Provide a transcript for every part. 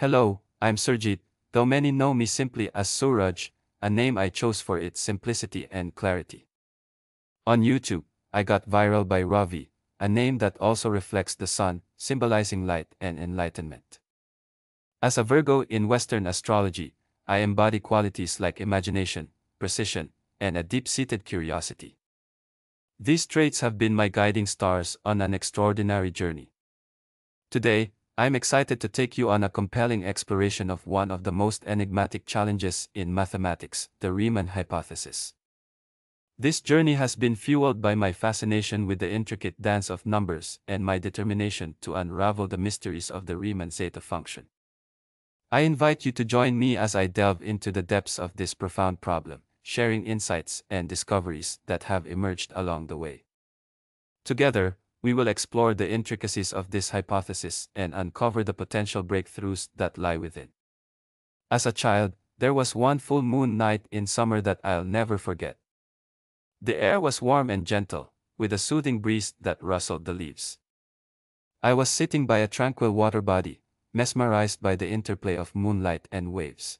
Hello, I'm Surajit, though many know me simply as Suraj, a name I chose for its simplicity and clarity. On YouTube, I got viral by Ravi, a name that also reflects the sun, symbolizing light and enlightenment. As a Virgo in Western astrology, I embody qualities like imagination, precision, and a deep-seated curiosity. These traits have been my guiding stars on an extraordinary journey. Today, I'm excited to take you on a compelling exploration of one of the most enigmatic challenges in mathematics, the Riemann hypothesis. This journey has been fueled by my fascination with the intricate dance of numbers and my determination to unravel the mysteries of the Riemann zeta function. I invite you to join me as I delve into the depths of this profound problem, sharing insights and discoveries that have emerged along the way. Together, we will explore the intricacies of this hypothesis and uncover the potential breakthroughs that lie within. As a child, there was one full moon night in summer that I'll never forget. The air was warm and gentle, with a soothing breeze that rustled the leaves. I was sitting by a tranquil water body, mesmerized by the interplay of moonlight and waves.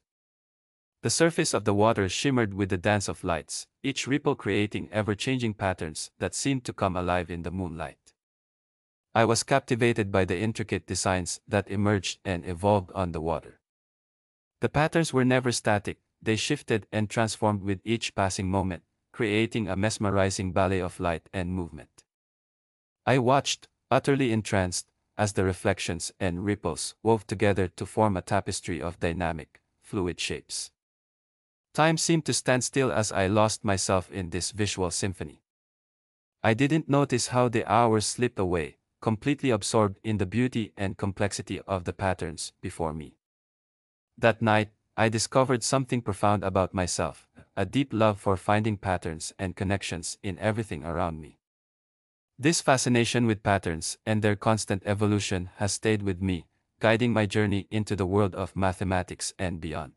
The surface of the water shimmered with the dance of lights, each ripple creating ever-changing patterns that seemed to come alive in the moonlight. I was captivated by the intricate designs that emerged and evolved on the water. The patterns were never static, they shifted and transformed with each passing moment, creating a mesmerizing ballet of light and movement. I watched, utterly entranced, as the reflections and ripples wove together to form a tapestry of dynamic, fluid shapes. Time seemed to stand still as I lost myself in this visual symphony. I didn't notice how the hours slipped away, completely absorbed in the beauty and complexity of the patterns before me. That night, I discovered something profound about myself, a deep love for finding patterns and connections in everything around me. This fascination with patterns and their constant evolution has stayed with me, guiding my journey into the world of mathematics and beyond.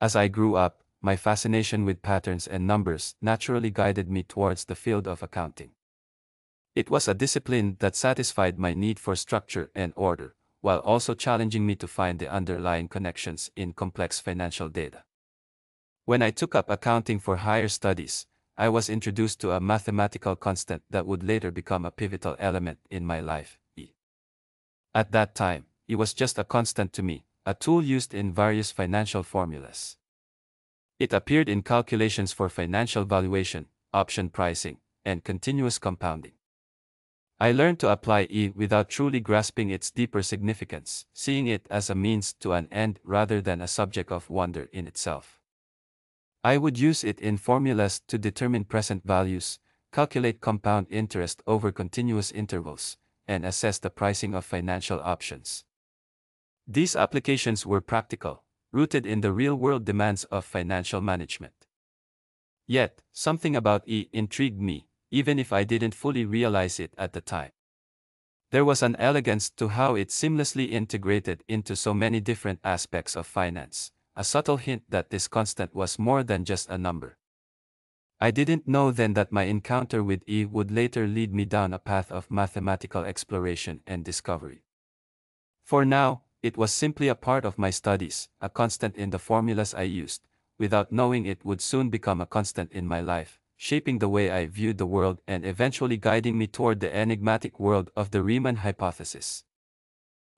As I grew up, my fascination with patterns and numbers naturally guided me towards the field of accounting. It was a discipline that satisfied my need for structure and order, while also challenging me to find the underlying connections in complex financial data. When I took up accounting for higher studies, I was introduced to a mathematical constant that would later become a pivotal element in my life, E. At that time, it was just a constant to me, a tool used in various financial formulas. It appeared in calculations for financial valuation, option pricing, and continuous compounding. I learned to apply E without truly grasping its deeper significance, seeing it as a means to an end rather than a subject of wonder in itself. I would use it in formulas to determine present values, calculate compound interest over continuous intervals, and assess the pricing of financial options. These applications were practical, rooted in the real-world demands of financial management. Yet, something about E intrigued me, even if I didn't fully realize it at the time. There was an elegance to how it seamlessly integrated into so many different aspects of finance, a subtle hint that this constant was more than just a number. I didn't know then that my encounter with E would later lead me down a path of mathematical exploration and discovery. For now, it was simply a part of my studies, a constant in the formulas I used, without knowing it would soon become a constant in my life, shaping the way I viewed the world and eventually guiding me toward the enigmatic world of the Riemann hypothesis.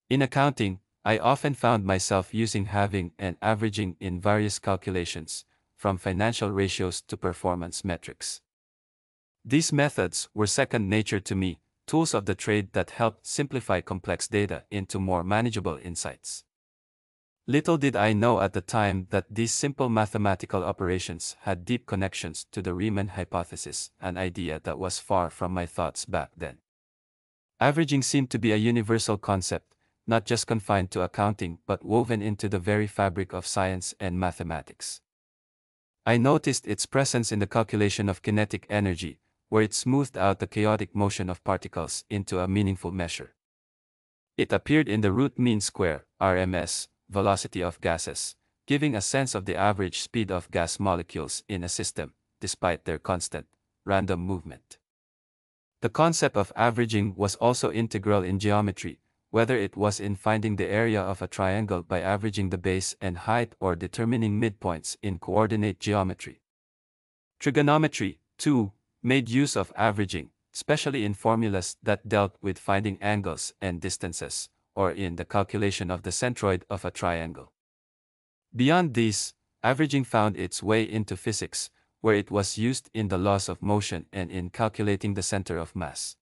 In accounting, I often found myself using halving and averaging in various calculations, from financial ratios to performance metrics. These methods were second nature to me, tools of the trade that helped simplify complex data into more manageable insights. Little did I know at the time that these simple mathematical operations had deep connections to the Riemann hypothesis, an idea that was far from my thoughts back then. Averaging seemed to be a universal concept, not just confined to accounting but woven into the very fabric of science and mathematics. I noticed its presence in the calculation of kinetic energy, where it smoothed out the chaotic motion of particles into a meaningful measure. It appeared in the root mean square, RMS, velocity of gases, giving a sense of the average speed of gas molecules in a system, despite their constant, random movement. The concept of averaging was also integral in geometry, whether it was in finding the area of a triangle by averaging the base and height or determining midpoints in coordinate geometry. Trigonometry, too, made use of averaging, especially in formulas that dealt with finding angles and distances, or in the calculation of the centroid of a triangle. Beyond these, averaging found its way into physics, where it was used in the laws of motion and in calculating the center of mass.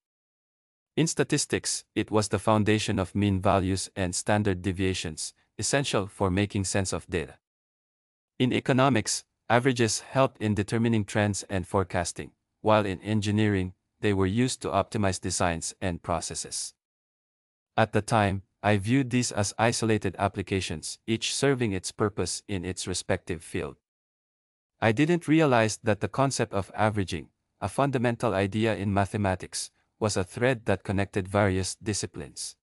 In statistics, it was the foundation of mean values and standard deviations, essential for making sense of data. In economics, averages helped in determining trends and forecasting, while in engineering, they were used to optimize designs and processes. At the time, I viewed these as isolated applications, each serving its purpose in its respective field. I didn't realize that the concept of averaging, a fundamental idea in mathematics, was a thread that connected various disciplines.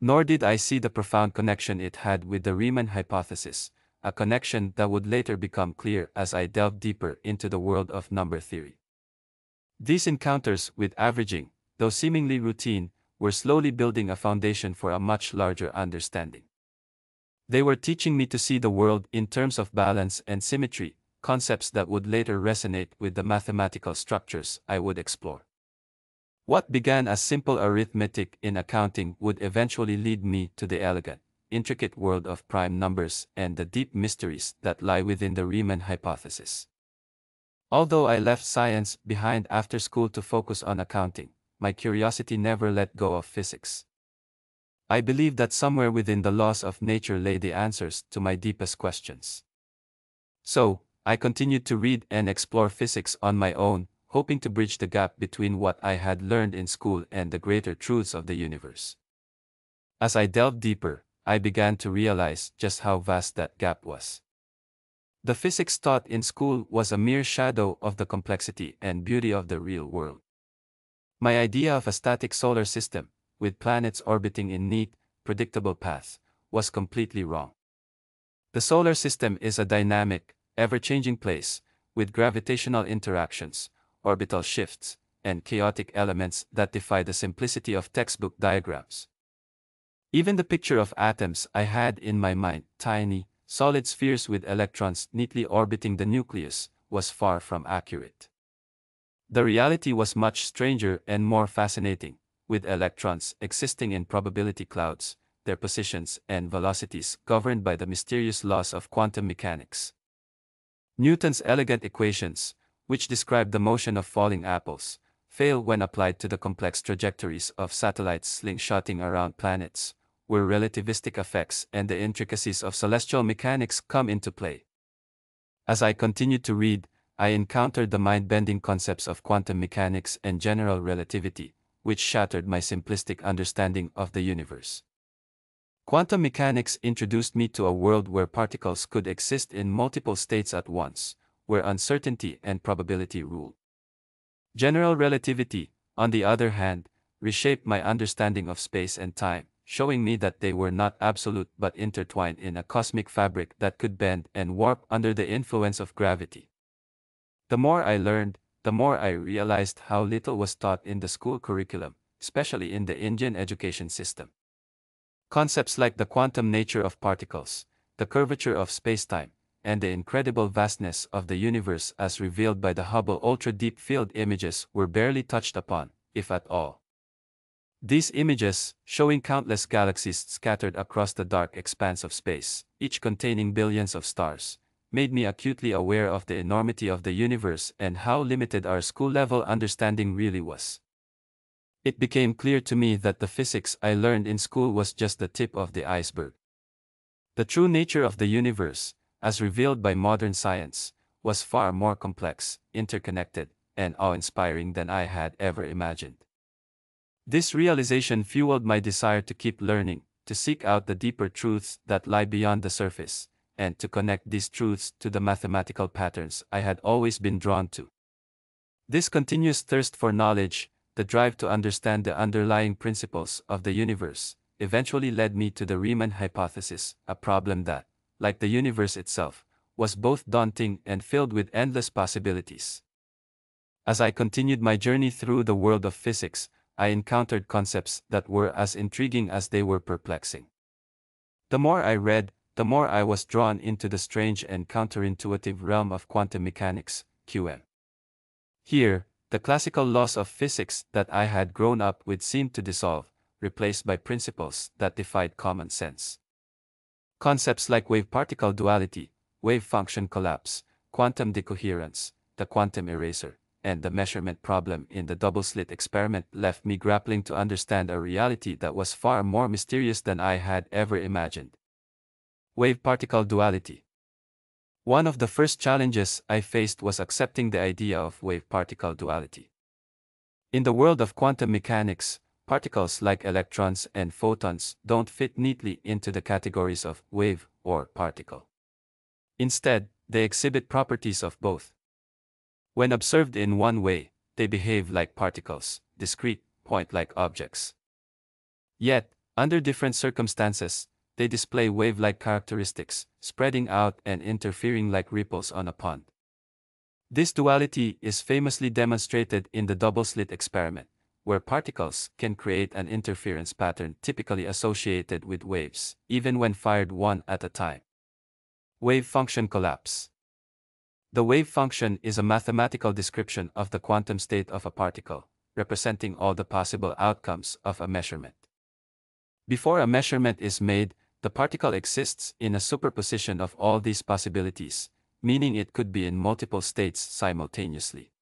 Nor did I see the profound connection it had with the Riemann hypothesis, a connection that would later become clear as I delved deeper into the world of number theory. These encounters with averaging, though seemingly routine, were slowly building a foundation for a much larger understanding. They were teaching me to see the world in terms of balance and symmetry, concepts that would later resonate with the mathematical structures I would explore. What began as simple arithmetic in accounting would eventually lead me to the elegant, intricate world of prime numbers and the deep mysteries that lie within the Riemann hypothesis. Although I left science behind after school to focus on accounting, my curiosity never let go of physics. I believe that somewhere within the laws of nature lay the answers to my deepest questions. So, I continued to read and explore physics on my own, hoping to bridge the gap between what I had learned in school and the greater truths of the universe. As I delved deeper, I began to realize just how vast that gap was. The physics taught in school was a mere shadow of the complexity and beauty of the real world. My idea of a static solar system, with planets orbiting in neat, predictable paths, was completely wrong. The solar system is a dynamic, ever changing place, with gravitational interactions, orbital shifts, and chaotic elements that defy the simplicity of textbook diagrams. Even the picture of atoms I had in my mind, tiny, solid spheres with electrons neatly orbiting the nucleus, was far from accurate. The reality was much stranger and more fascinating, with electrons existing in probability clouds, their positions and velocities governed by the mysterious laws of quantum mechanics. Newton's elegant equations, which describe the motion of falling apples, fail when applied to the complex trajectories of satellites slingshotting around planets, where relativistic effects and the intricacies of celestial mechanics come into play. As I continued to read, I encountered the mind bending concepts of quantum mechanics and general relativity, which shattered my simplistic understanding of the universe. Quantum mechanics introduced me to a world where particles could exist in multiple states at once, where uncertainty and probability ruled. General relativity, on the other hand, reshaped my understanding of space and time, showing me that they were not absolute but intertwined in a cosmic fabric that could bend and warp under the influence of gravity. The more I learned, the more I realized how little was taught in the school curriculum, especially in the Indian education system. Concepts like the quantum nature of particles, the curvature of spacetime, and the incredible vastness of the universe as revealed by the Hubble Ultra Deep Field images were barely touched upon, if at all. These images, showing countless galaxies scattered across the dark expanse of space, each containing billions of stars, made me acutely aware of the enormity of the universe and how limited our school level understanding really was. It became clear to me that the physics I learned in school was just the tip of the iceberg. The true nature of the universe, as revealed by modern science, was far more complex, interconnected, and awe-inspiring than I had ever imagined. This realization fueled my desire to keep learning, to seek out the deeper truths that lie beyond the surface, and to connect these truths to the mathematical patterns I had always been drawn to. This continuous thirst for knowledge, the drive to understand the underlying principles of the universe, eventually led me to the Riemann hypothesis, a problem that, like the universe itself, was both daunting and filled with endless possibilities. As I continued my journey through the world of physics, I encountered concepts that were as intriguing as they were perplexing. The more I read, the more I was drawn into the strange and counterintuitive realm of quantum mechanics, QM. Here, the classical laws of physics that I had grown up with seemed to dissolve, replaced by principles that defied common sense. Concepts like wave-particle duality, wave-function collapse, quantum decoherence, the quantum eraser, and the measurement problem in the double-slit experiment left me grappling to understand a reality that was far more mysterious than I had ever imagined. Wave-particle duality. One of the first challenges I faced was accepting the idea of wave-particle duality. In the world of quantum mechanics, particles like electrons and photons don't fit neatly into the categories of wave or particle. Instead, they exhibit properties of both. When observed in one way, they behave like particles, discrete, point-like objects. Yet, under different circumstances, they display wave-like characteristics, spreading out and interfering like ripples on a pond. This duality is famously demonstrated in the double-slit experiment, where particles can create an interference pattern typically associated with waves, even when fired one at a time. Wave function collapse. The wave function is a mathematical description of the quantum state of a particle, representing all the possible outcomes of a measurement. Before a measurement is made, the particle exists in a superposition of all these possibilities, meaning it could be in multiple states simultaneously.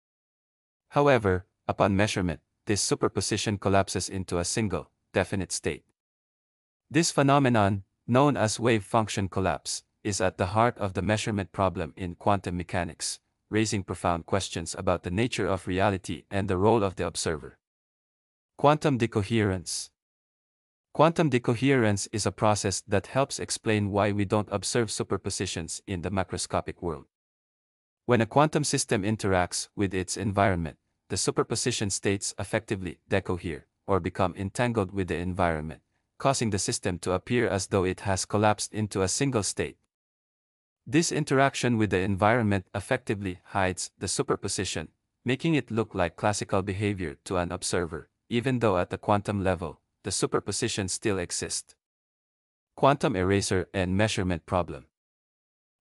However, upon measurement, this superposition collapses into a single, definite state. This phenomenon, known as wave function collapse, is at the heart of the measurement problem in quantum mechanics, raising profound questions about the nature of reality and the role of the observer. Quantum decoherence. Quantum decoherence is a process that helps explain why we don't observe superpositions in the macroscopic world. When a quantum system interacts with its environment, the superposition states effectively decohere, or become entangled with the environment, causing the system to appear as though it has collapsed into a single state. This interaction with the environment effectively hides the superposition, making it look like classical behavior to an observer, even though at the quantum level, the superposition still exists. Quantum Eraser and measurement problem.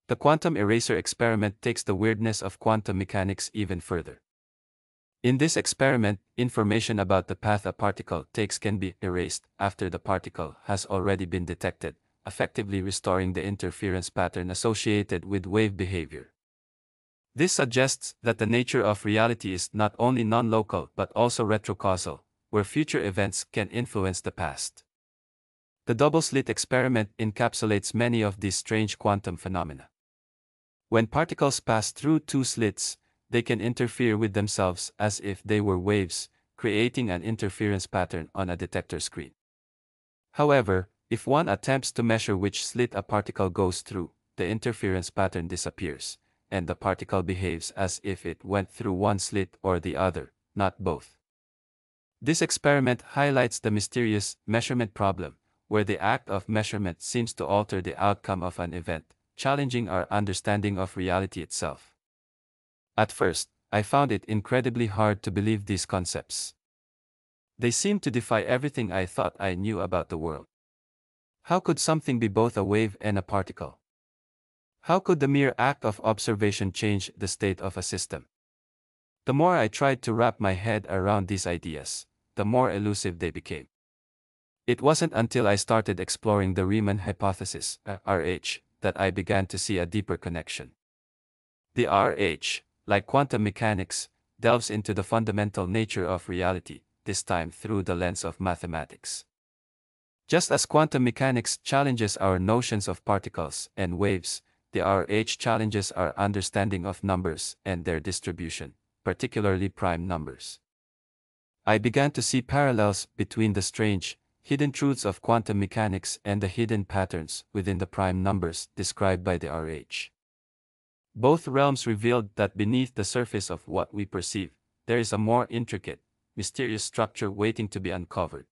The quantum eraser experiment takes the weirdness of quantum mechanics even further. In this experiment, information about the path a particle takes can be erased after the particle has already been detected, effectively restoring the interference pattern associated with wave behavior. This suggests that the nature of reality is not only non-local but also retrocausal, where future events can influence the past. The double-slit experiment encapsulates many of these strange quantum phenomena. When particles pass through two slits, they can interfere with themselves as if they were waves, creating an interference pattern on a detector screen. However, if one attempts to measure which slit a particle goes through, the interference pattern disappears, and the particle behaves as if it went through one slit or the other, not both. This experiment highlights the mysterious measurement problem, where the act of measurement seems to alter the outcome of an event, challenging our understanding of reality itself. At first, I found it incredibly hard to believe these concepts. They seemed to defy everything I thought I knew about the world. How could something be both a wave and a particle? How could the mere act of observation change the state of a system? The more I tried to wrap my head around these ideas, the more elusive they became. It wasn't until I started exploring the Riemann hypothesis, RH, that I began to see a deeper connection. The RH, like quantum mechanics, delves into the fundamental nature of reality, this time through the lens of mathematics. Just as quantum mechanics challenges our notions of particles and waves, the RH challenges our understanding of numbers and their distribution, particularly prime numbers. I began to see parallels between the strange, hidden truths of quantum mechanics and the hidden patterns within the prime numbers described by the RH. Both realms revealed that beneath the surface of what we perceive, there is a more intricate, mysterious structure waiting to be uncovered.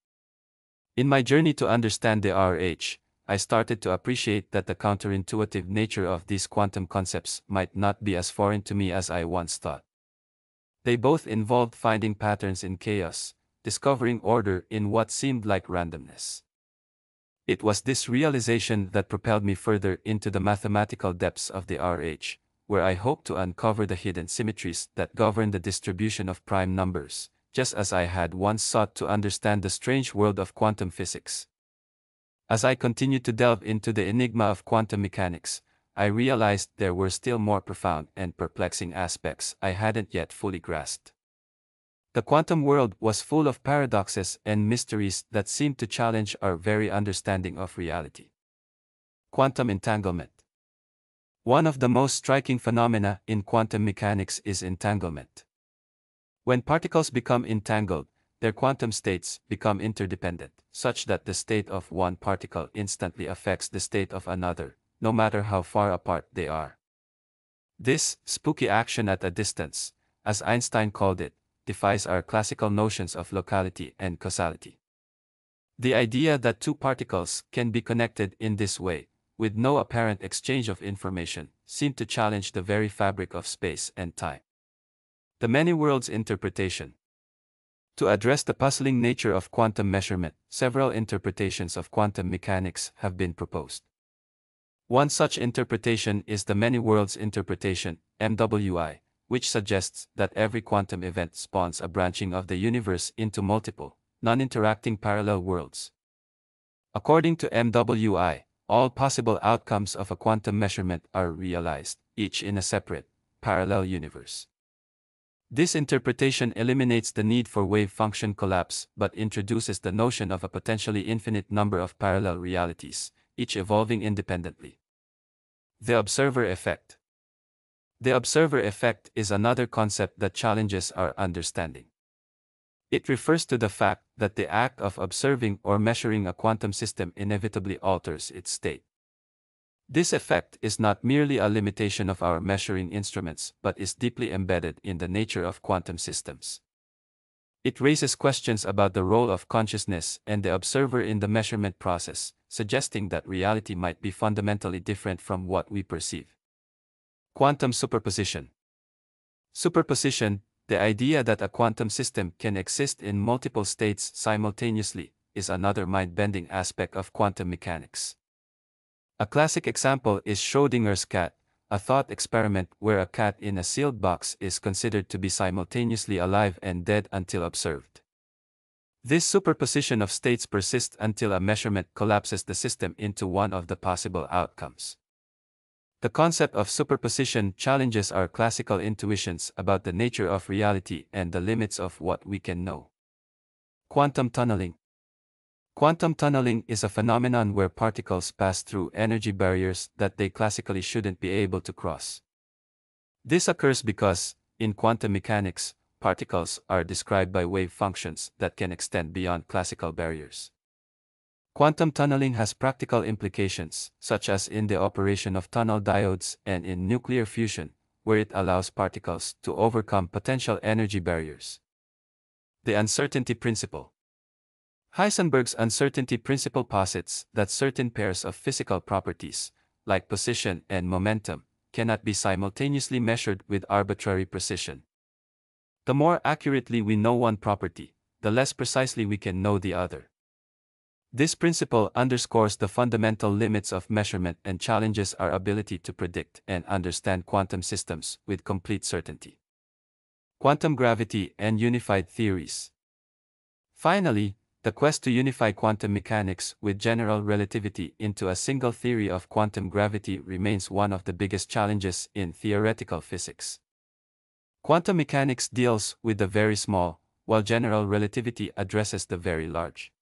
In my journey to understand the RH, I started to appreciate that the counterintuitive nature of these quantum concepts might not be as foreign to me as I once thought. They both involved finding patterns in chaos, discovering order in what seemed like randomness. It was this realization that propelled me further into the mathematical depths of the RH, where I hoped to uncover the hidden symmetries that govern the distribution of prime numbers, just as I had once sought to understand the strange world of quantum physics. As I continued to delve into the enigma of quantum mechanics, I realized there were still more profound and perplexing aspects I hadn't yet fully grasped. The quantum world was full of paradoxes and mysteries that seemed to challenge our very understanding of reality. Quantum entanglement. One of the most striking phenomena in quantum mechanics is entanglement. When particles become entangled, their quantum states become interdependent, such that the state of one particle instantly affects the state of another, no matter how far apart they are. This spooky action at a distance, as Einstein called it, defies our classical notions of locality and causality. The idea that two particles can be connected in this way, with no apparent exchange of information, seemed to challenge the very fabric of space and time. The many worlds interpretation. To address the puzzling nature of quantum measurement, several interpretations of quantum mechanics have been proposed. One such interpretation is the many worlds interpretation, MWI, which suggests that every quantum event spawns a branching of the universe into multiple, non-interacting parallel worlds. According to MWI, all possible outcomes of a quantum measurement are realized, each in a separate, parallel universe. This interpretation eliminates the need for wave function collapse but introduces the notion of a potentially infinite number of parallel realities, each evolving independently. The observer effect. The observer effect is another concept that challenges our understanding. It refers to the fact that the act of observing or measuring a quantum system inevitably alters its state. This effect is not merely a limitation of our measuring instruments but is deeply embedded in the nature of quantum systems. It raises questions about the role of consciousness and the observer in the measurement process, suggesting that reality might be fundamentally different from what we perceive. Quantum superposition. Superposition, the idea that a quantum system can exist in multiple states simultaneously, is another mind bending aspect of quantum mechanics. A classic example is Schrodinger's cat, a thought experiment where a cat in a sealed box is considered to be simultaneously alive and dead until observed. This superposition of states persists until a measurement collapses the system into one of the possible outcomes. The concept of superposition challenges our classical intuitions about the nature of reality and the limits of what we can know. Quantum tunneling. Quantum tunneling is a phenomenon where particles pass through energy barriers that they classically shouldn't be able to cross. This occurs because, in quantum mechanics, particles are described by wave functions that can extend beyond classical barriers. Quantum tunneling has practical implications, such as in the operation of tunnel diodes and in nuclear fusion, where it allows particles to overcome potential energy barriers. The uncertainty principle. Heisenberg's uncertainty principle posits that certain pairs of physical properties, like position and momentum, cannot be simultaneously measured with arbitrary precision. The more accurately we know one property, the less precisely we can know the other. This principle underscores the fundamental limits of measurement and challenges our ability to predict and understand quantum systems with complete certainty. Quantum gravity and unified theories. Finally, the quest to unify quantum mechanics with general relativity into a single theory of quantum gravity remains one of the biggest challenges in theoretical physics. Quantum mechanics deals with the very small, while general relativity addresses the very large.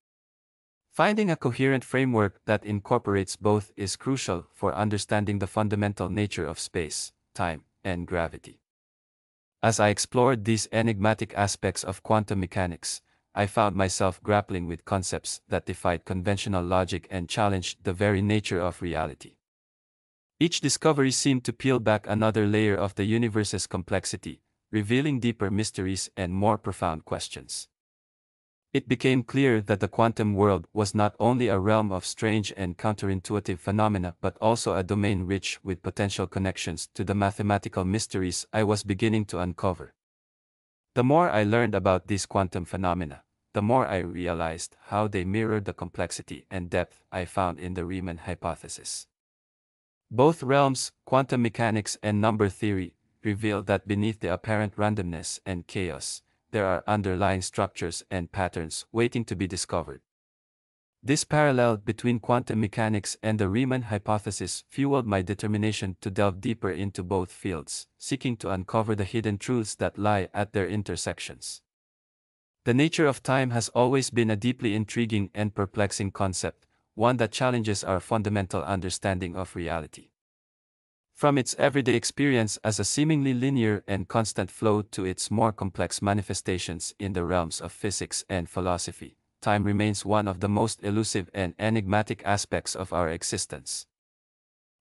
Finding a coherent framework that incorporates both is crucial for understanding the fundamental nature of space, time, and gravity. As I explored these enigmatic aspects of quantum mechanics, I found myself grappling with concepts that defied conventional logic and challenged the very nature of reality. Each discovery seemed to peel back another layer of the universe's complexity, revealing deeper mysteries and more profound questions it became clear that the quantum world was not only a realm of strange and counterintuitive phenomena but also a domain rich with potential connections to the mathematical mysteries I was beginning to uncover. The more I learned about these quantum phenomena, the more I realized how they mirrored the complexity and depth I found in the Riemann hypothesis. Both realms, quantum mechanics and number theory, reveal that beneath the apparent randomness and chaos, there are underlying structures and patterns waiting to be discovered. This parallel between quantum mechanics and the Riemann hypothesis fueled my determination to delve deeper into both fields, seeking to uncover the hidden truths that lie at their intersections. The nature of time has always been a deeply intriguing and perplexing concept, one that challenges our fundamental understanding of reality. From its everyday experience as a seemingly linear and constant flow to its more complex manifestations in the realms of physics and philosophy, time remains one of the most elusive and enigmatic aspects of our existence.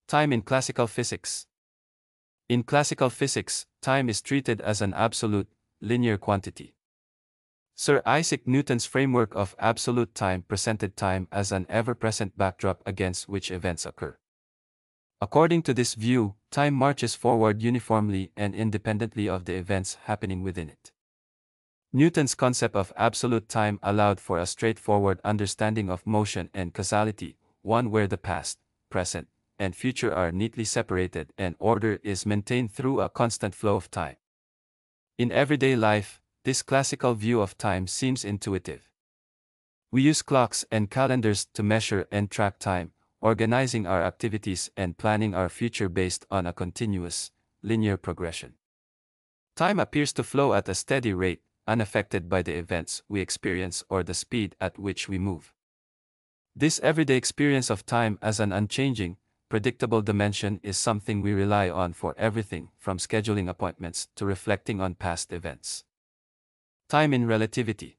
Time in classical physics. In classical physics, time is treated as an absolute, linear quantity. Sir Isaac Newton's framework of absolute time presented time as an ever present backdrop against which events occur. According to this view, time marches forward uniformly and independently of the events happening within it. Newton's concept of absolute time allowed for a straightforward understanding of motion and causality, one where the past, present, and future are neatly separated and order is maintained through a constant flow of time. In everyday life, this classical view of time seems intuitive. We use clocks and calendars to measure and track time, organizing our activities and planning our future based on a continuous, linear progression. Time appears to flow at a steady rate, unaffected by the events we experience or the speed at which we move. This everyday experience of time as an unchanging, predictable dimension is something we rely on for everything from scheduling appointments to reflecting on past events. Time in relativity.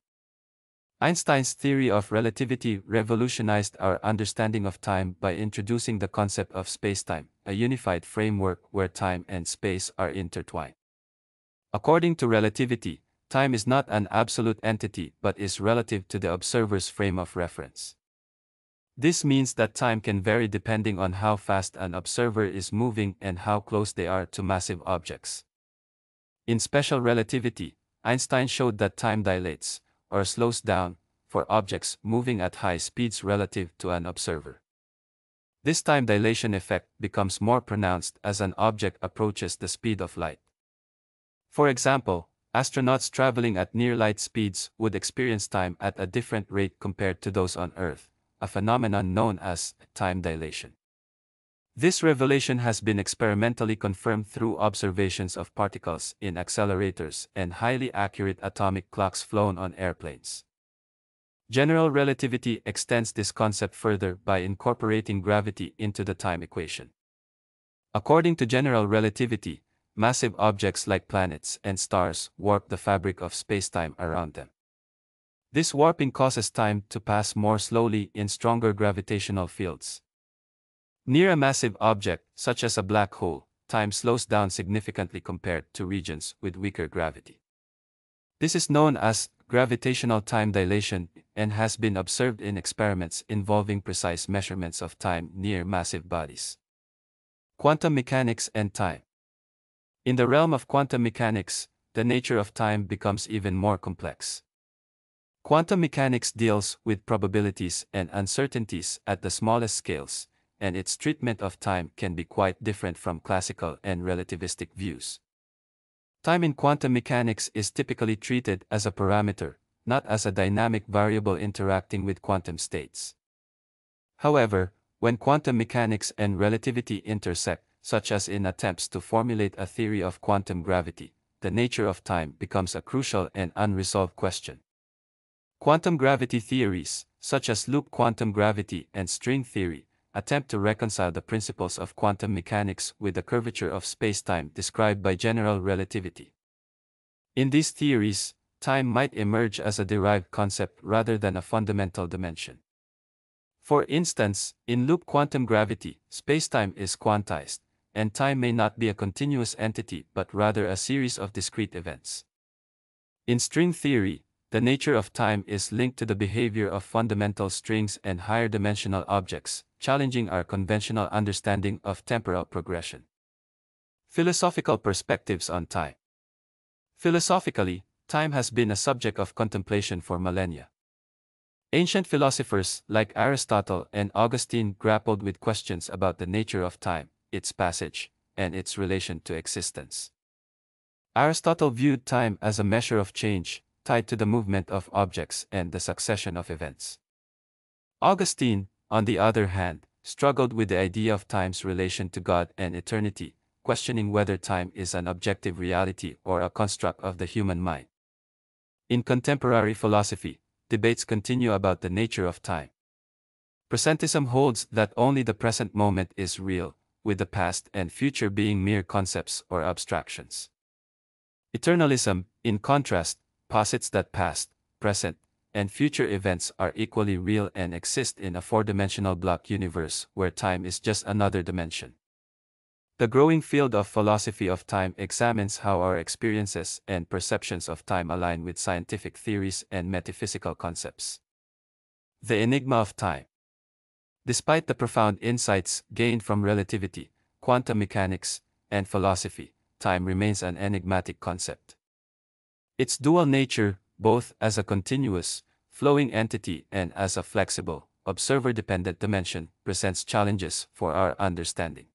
Einstein's theory of relativity revolutionized our understanding of time by introducing the concept of spacetime, a unified framework where time and space are intertwined. According to relativity, time is not an absolute entity but is relative to the observer's frame of reference. This means that time can vary depending on how fast an observer is moving and how close they are to massive objects. In special relativity, Einstein showed that time dilates, or slows down, for objects moving at high speeds relative to an observer. This time dilation effect becomes more pronounced as an object approaches the speed of light. For example, astronauts traveling at near light speeds would experience time at a different rate compared to those on Earth, a phenomenon known as time dilation. This revelation has been experimentally confirmed through observations of particles in accelerators and highly accurate atomic clocks flown on airplanes. General relativity extends this concept further by incorporating gravity into the time equation. According to general relativity, massive objects like planets and stars warp the fabric of spacetime around them. This warping causes time to pass more slowly in stronger gravitational fields. Near a massive object, such as a black hole, time slows down significantly compared to regions with weaker gravity. This is known as gravitational time dilation and has been observed in experiments involving precise measurements of time near massive bodies. Quantum mechanics and time. In the realm of quantum mechanics, the nature of time becomes even more complex. Quantum mechanics deals with probabilities and uncertainties at the smallest scales, and its treatment of time can be quite different from classical and relativistic views. Time in quantum mechanics is typically treated as a parameter, not as a dynamic variable interacting with quantum states. However, when quantum mechanics and relativity intersect, such as in attempts to formulate a theory of quantum gravity, the nature of time becomes a crucial and unresolved question. Quantum gravity theories, such as loop quantum gravity and string theory, attempt to reconcile the principles of quantum mechanics with the curvature of spacetime described by general relativity. In these theories, time might emerge as a derived concept rather than a fundamental dimension. For instance, in loop quantum gravity, spacetime is quantized, and time may not be a continuous entity but rather a series of discrete events. In string theory, the nature of time is linked to the behavior of fundamental strings and higher dimensional objects, challenging our conventional understanding of temporal progression. Philosophical perspectives on time. Philosophically, time has been a subject of contemplation for millennia. Ancient philosophers like Aristotle and Augustine grappled with questions about the nature of time, its passage, and its relation to existence. Aristotle viewed time as a measure of change, tied to the movement of objects and the succession of events. Augustine, on the other hand, struggled with the idea of time's relation to God and eternity, questioning whether time is an objective reality or a construct of the human mind. In contemporary philosophy, debates continue about the nature of time. Presentism holds that only the present moment is real, with the past and future being mere concepts or abstractions. Eternalism, in contrast, posits that past, present, and future events are equally real and exist in a four-dimensional block universe where time is just another dimension. The growing field of philosophy of time examines how our experiences and perceptions of time align with scientific theories and metaphysical concepts. The Enigma of Time Despite the profound insights gained from relativity, quantum mechanics, and philosophy, time remains an enigmatic concept. Its dual nature, both as a continuous, flowing entity and as a flexible, observer-dependent dimension, presents challenges for our understanding.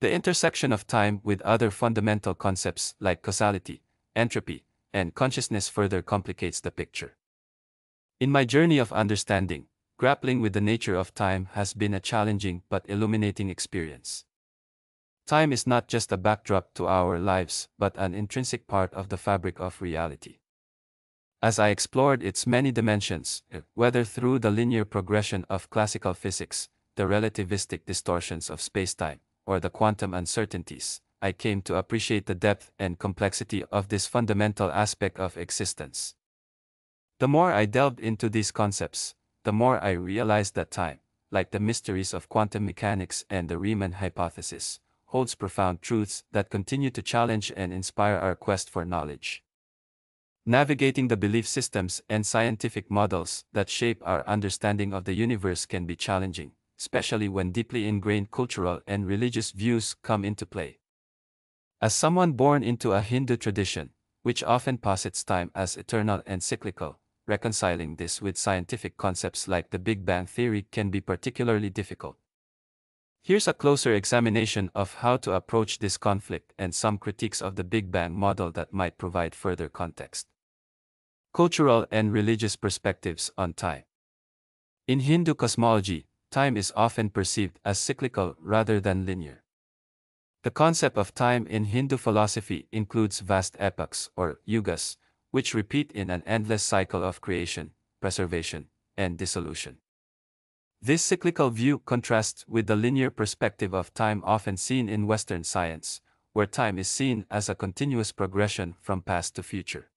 The intersection of time with other fundamental concepts like causality, entropy, and consciousness further complicates the picture. In my journey of understanding, grappling with the nature of time has been a challenging but illuminating experience. Time is not just a backdrop to our lives but an intrinsic part of the fabric of reality. As I explored its many dimensions, eh, whether through the linear progression of classical physics, the relativistic distortions of spacetime, or the quantum uncertainties, I came to appreciate the depth and complexity of this fundamental aspect of existence. The more I delved into these concepts, the more I realized that time, like the mysteries of quantum mechanics and the Riemann hypothesis, holds profound truths that continue to challenge and inspire our quest for knowledge. Navigating the belief systems and scientific models that shape our understanding of the universe can be challenging, especially when deeply ingrained cultural and religious views come into play. As someone born into a Hindu tradition, which often posits time as eternal and cyclical, reconciling this with scientific concepts like the Big Bang Theory can be particularly difficult. Here's a closer examination of how to approach this conflict and some critiques of the Big Bang model that might provide further context. Cultural and religious perspectives on time. In Hindu cosmology, time is often perceived as cyclical rather than linear. The concept of time in Hindu philosophy includes vast epochs or yugas, which repeat in an endless cycle of creation, preservation, and dissolution. This cyclical view contrasts with the linear perspective of time often seen in Western science, where time is seen as a continuous progression from past to future.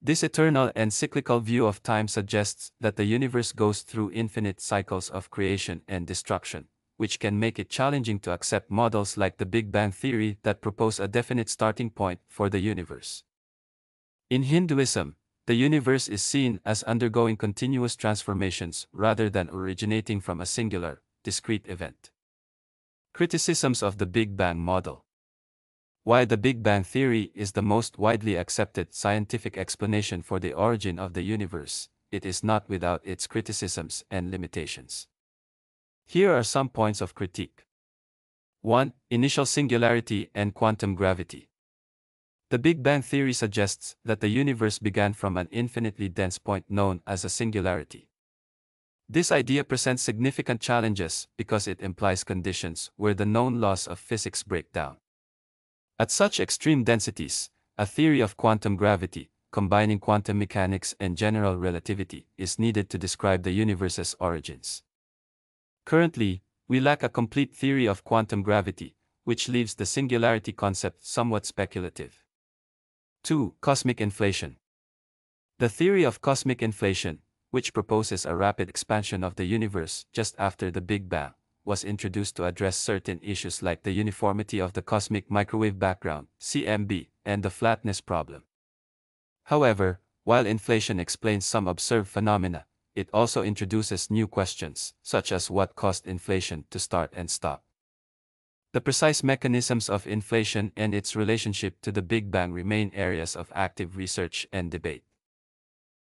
This eternal and cyclical view of time suggests that the universe goes through infinite cycles of creation and destruction, which can make it challenging to accept models like the Big Bang Theory that propose a definite starting point for the universe. In Hinduism, the universe is seen as undergoing continuous transformations rather than originating from a singular, discrete event. Criticisms of the Big Bang model. Why the Big Bang theory is the most widely accepted scientific explanation for the origin of the universe, it is not without its criticisms and limitations. Here are some points of critique. 1. Initial singularity and quantum gravity. The Big Bang theory suggests that the universe began from an infinitely dense point known as a singularity. This idea presents significant challenges because it implies conditions where the known laws of physics break down. At such extreme densities, a theory of quantum gravity, combining quantum mechanics and general relativity, is needed to describe the universe's origins. Currently, we lack a complete theory of quantum gravity, which leaves the singularity concept somewhat speculative. 2. Cosmic inflation. The theory of cosmic inflation, which proposes a rapid expansion of the universe just after the Big Bang, was introduced to address certain issues like the uniformity of the cosmic microwave background, CMB, and the flatness problem. However, while inflation explains some observed phenomena, it also introduces new questions, such as what caused inflation to start and stop. The precise mechanisms of inflation and its relationship to the Big Bang remain areas of active research and debate.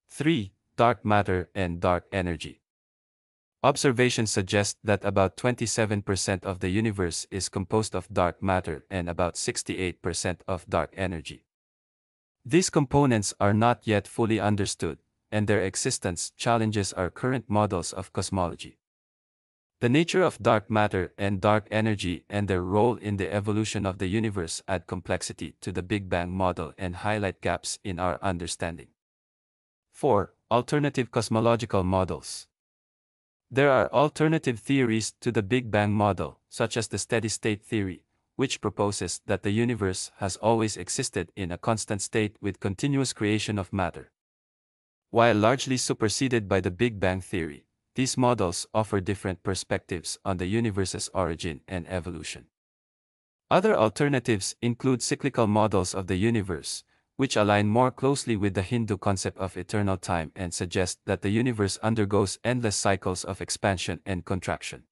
3. Dark matter and dark energy. Observations suggest that about 27% of the universe is composed of dark matter and about 68% of dark energy. These components are not yet fully understood, and their existence challenges our current models of cosmology. The nature of dark matter and dark energy and their role in the evolution of the universe add complexity to the Big Bang model and highlight gaps in our understanding. 4. Alternative cosmological models. There are alternative theories to the Big Bang model, such as the steady state theory, which proposes that the universe has always existed in a constant state with continuous creation of matter. While largely superseded by the Big Bang theory, these models offer different perspectives on the universe's origin and evolution. Other alternatives include cyclical models of the universe, which align more closely with the Hindu concept of eternal time and suggest that the universe undergoes endless cycles of expansion and contraction.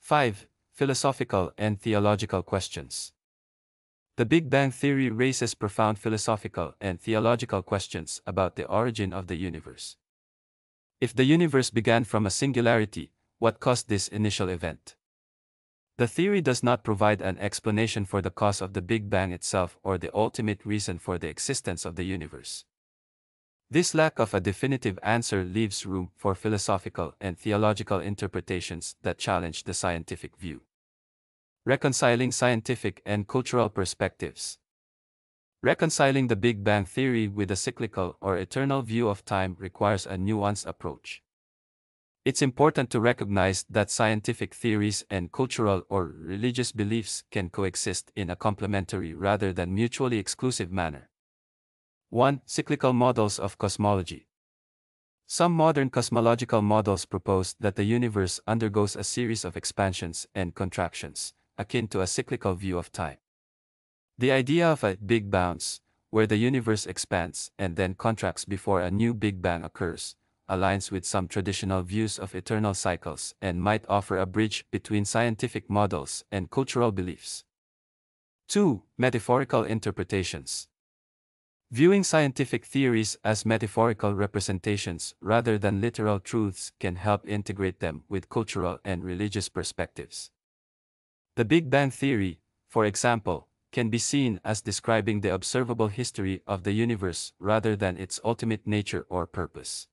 5. Philosophical and theological questions. The Big Bang Theory raises profound philosophical and theological questions about the origin of the universe. If the universe began from a singularity, what caused this initial event? The theory does not provide an explanation for the cause of the Big Bang itself or the ultimate reason for the existence of the universe. This lack of a definitive answer leaves room for philosophical and theological interpretations that challenge the scientific view. Reconciling scientific and cultural perspectives. Reconciling the Big Bang theory with a cyclical or eternal view of time requires a nuanced approach. It's important to recognize that scientific theories and cultural or religious beliefs can coexist in a complementary rather than mutually exclusive manner. 1. Cyclical models of cosmology. Some modern cosmological models propose that the universe undergoes a series of expansions and contractions, akin to a cyclical view of time. The idea of a big bounce, where the universe expands and then contracts before a new Big Bang occurs, aligns with some traditional views of eternal cycles and might offer a bridge between scientific models and cultural beliefs. 2. Metaphorical interpretations. Viewing scientific theories as metaphorical representations rather than literal truths can help integrate them with cultural and religious perspectives. The Big Bang Theory, for example, can be seen as describing the observable history of the universe rather than its ultimate nature or purpose.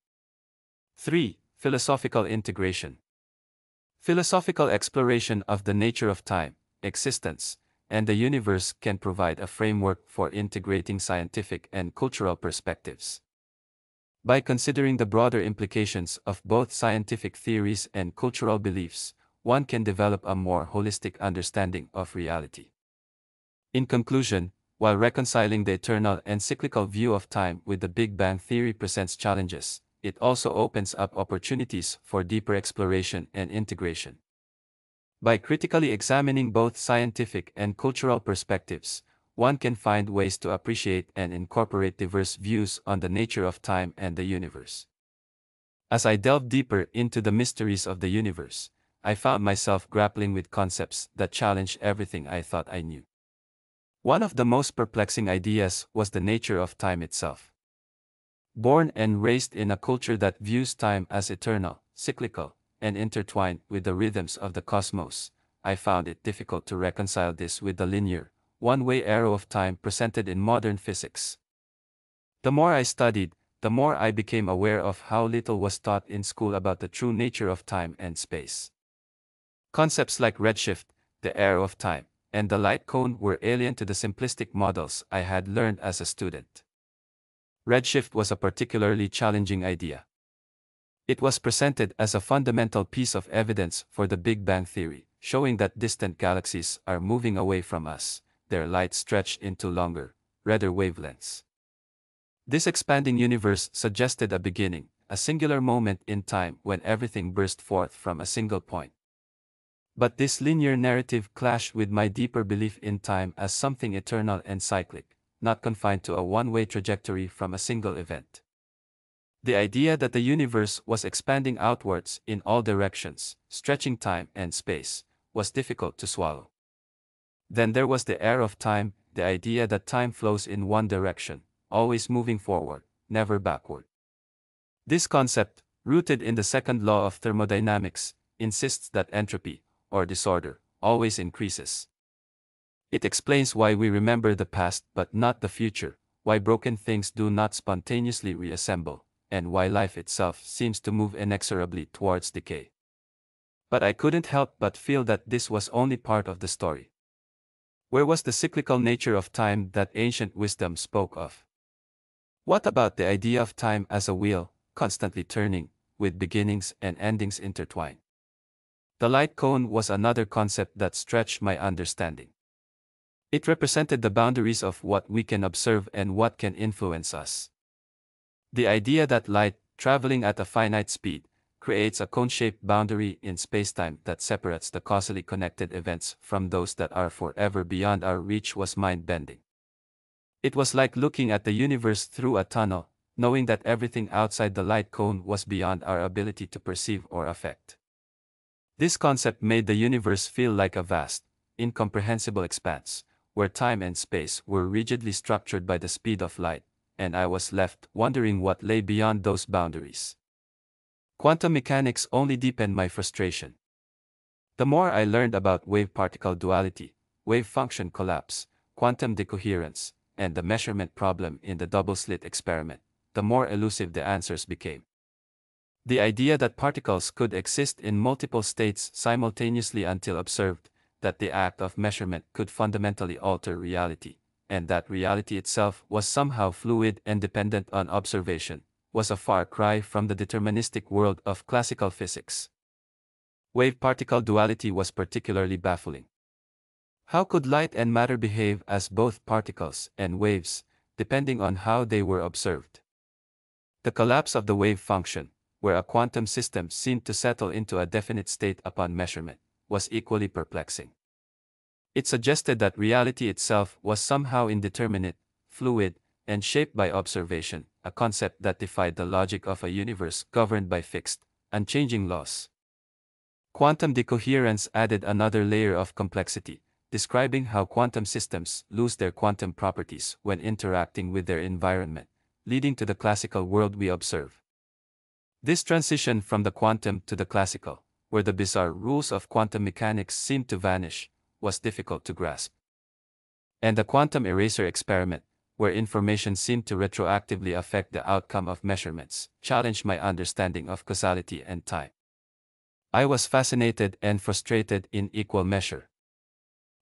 3. Philosophical integration. Philosophical exploration of the nature of time, existence, and the universe can provide a framework for integrating scientific and cultural perspectives. By considering the broader implications of both scientific theories and cultural beliefs, one can develop a more holistic understanding of reality. In conclusion, while reconciling the eternal and cyclical view of time with the Big Bang theory presents challenges, it also opens up opportunities for deeper exploration and integration. By critically examining both scientific and cultural perspectives, one can find ways to appreciate and incorporate diverse views on the nature of time and the universe. As I delved deeper into the mysteries of the universe, I found myself grappling with concepts that challenged everything I thought I knew. One of the most perplexing ideas was the nature of time itself. Born and raised in a culture that views time as eternal, cyclical, and intertwined with the rhythms of the cosmos, I found it difficult to reconcile this with the linear, one-way arrow of time presented in modern physics. The more I studied, the more I became aware of how little was taught in school about the true nature of time and space. Concepts like redshift, the arrow of time, and the light cone were alien to the simplistic models I had learned as a student. Redshift was a particularly challenging idea. It was presented as a fundamental piece of evidence for the Big Bang Theory, showing that distant galaxies are moving away from us, their light stretched into longer, redder wavelengths. This expanding universe suggested a beginning, a singular moment in time when everything burst forth from a single point. But this linear narrative clashed with my deeper belief in time as something eternal and cyclic not confined to a one-way trajectory from a single event. The idea that the universe was expanding outwards in all directions, stretching time and space, was difficult to swallow. Then there was the arrow of time, the idea that time flows in one direction, always moving forward, never backward. This concept, rooted in the second law of thermodynamics, insists that entropy, or disorder, always increases. It explains why we remember the past but not the future, why broken things do not spontaneously reassemble, and why life itself seems to move inexorably towards decay. But I couldn't help but feel that this was only part of the story. Where was the cyclical nature of time that ancient wisdom spoke of? What about the idea of time as a wheel, constantly turning, with beginnings and endings intertwined? The light cone was another concept that stretched my understanding. It represented the boundaries of what we can observe and what can influence us. The idea that light, traveling at a finite speed, creates a cone-shaped boundary in spacetime that separates the causally connected events from those that are forever beyond our reach was mind-bending. It was like looking at the universe through a tunnel, knowing that everything outside the light cone was beyond our ability to perceive or affect. This concept made the universe feel like a vast, incomprehensible expanse, where time and space were rigidly structured by the speed of light, and I was left wondering what lay beyond those boundaries. Quantum mechanics only deepened my frustration. The more I learned about wave-particle duality, wave-function collapse, quantum decoherence, and the measurement problem in the double-slit experiment, the more elusive the answers became. The idea that particles could exist in multiple states simultaneously until observed, that the act of measurement could fundamentally alter reality, and that reality itself was somehow fluid and dependent on observation, was a far cry from the deterministic world of classical physics. Wave-particle duality was particularly baffling. How could light and matter behave as both particles and waves, depending on how they were observed? The collapse of the wave function, where a quantum system seemed to settle into a definite state upon measurement, was equally perplexing. It suggested that reality itself was somehow indeterminate, fluid, and shaped by observation, a concept that defied the logic of a universe governed by fixed, unchanging laws. Quantum decoherence added another layer of complexity, describing how quantum systems lose their quantum properties when interacting with their environment, leading to the classical world we observe. This transition from the quantum to the classical, where the bizarre rules of quantum mechanics seemed to vanish, was difficult to grasp. And the quantum eraser experiment, where information seemed to retroactively affect the outcome of measurements, challenged my understanding of causality and time. I was fascinated and frustrated in equal measure.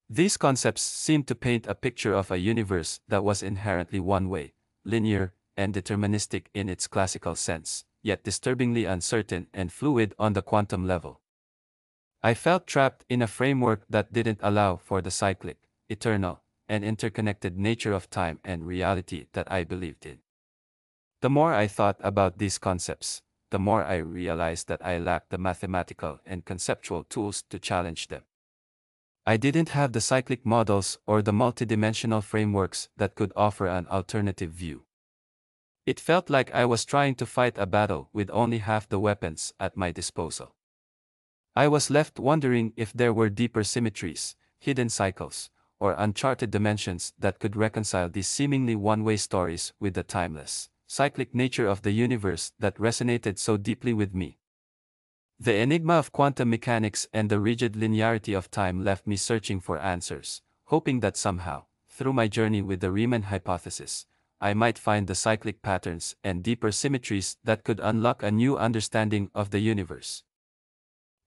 These concepts seemed to paint a picture of a universe that was inherently one way, linear, and deterministic in its classical sense, yet disturbingly uncertain and fluid on the quantum level. I felt trapped in a framework that didn't allow for the cyclic, eternal, and interconnected nature of time and reality that I believed in. The more I thought about these concepts, the more I realized that I lacked the mathematical and conceptual tools to challenge them. I didn't have the cyclic models or the multidimensional frameworks that could offer an alternative view. It felt like I was trying to fight a battle with only half the weapons at my disposal. I was left wondering if there were deeper symmetries, hidden cycles, or uncharted dimensions that could reconcile these seemingly one-way stories with the timeless, cyclic nature of the universe that resonated so deeply with me. The enigma of quantum mechanics and the rigid linearity of time left me searching for answers, hoping that somehow, through my journey with the Riemann hypothesis, I might find the cyclic patterns and deeper symmetries that could unlock a new understanding of the universe.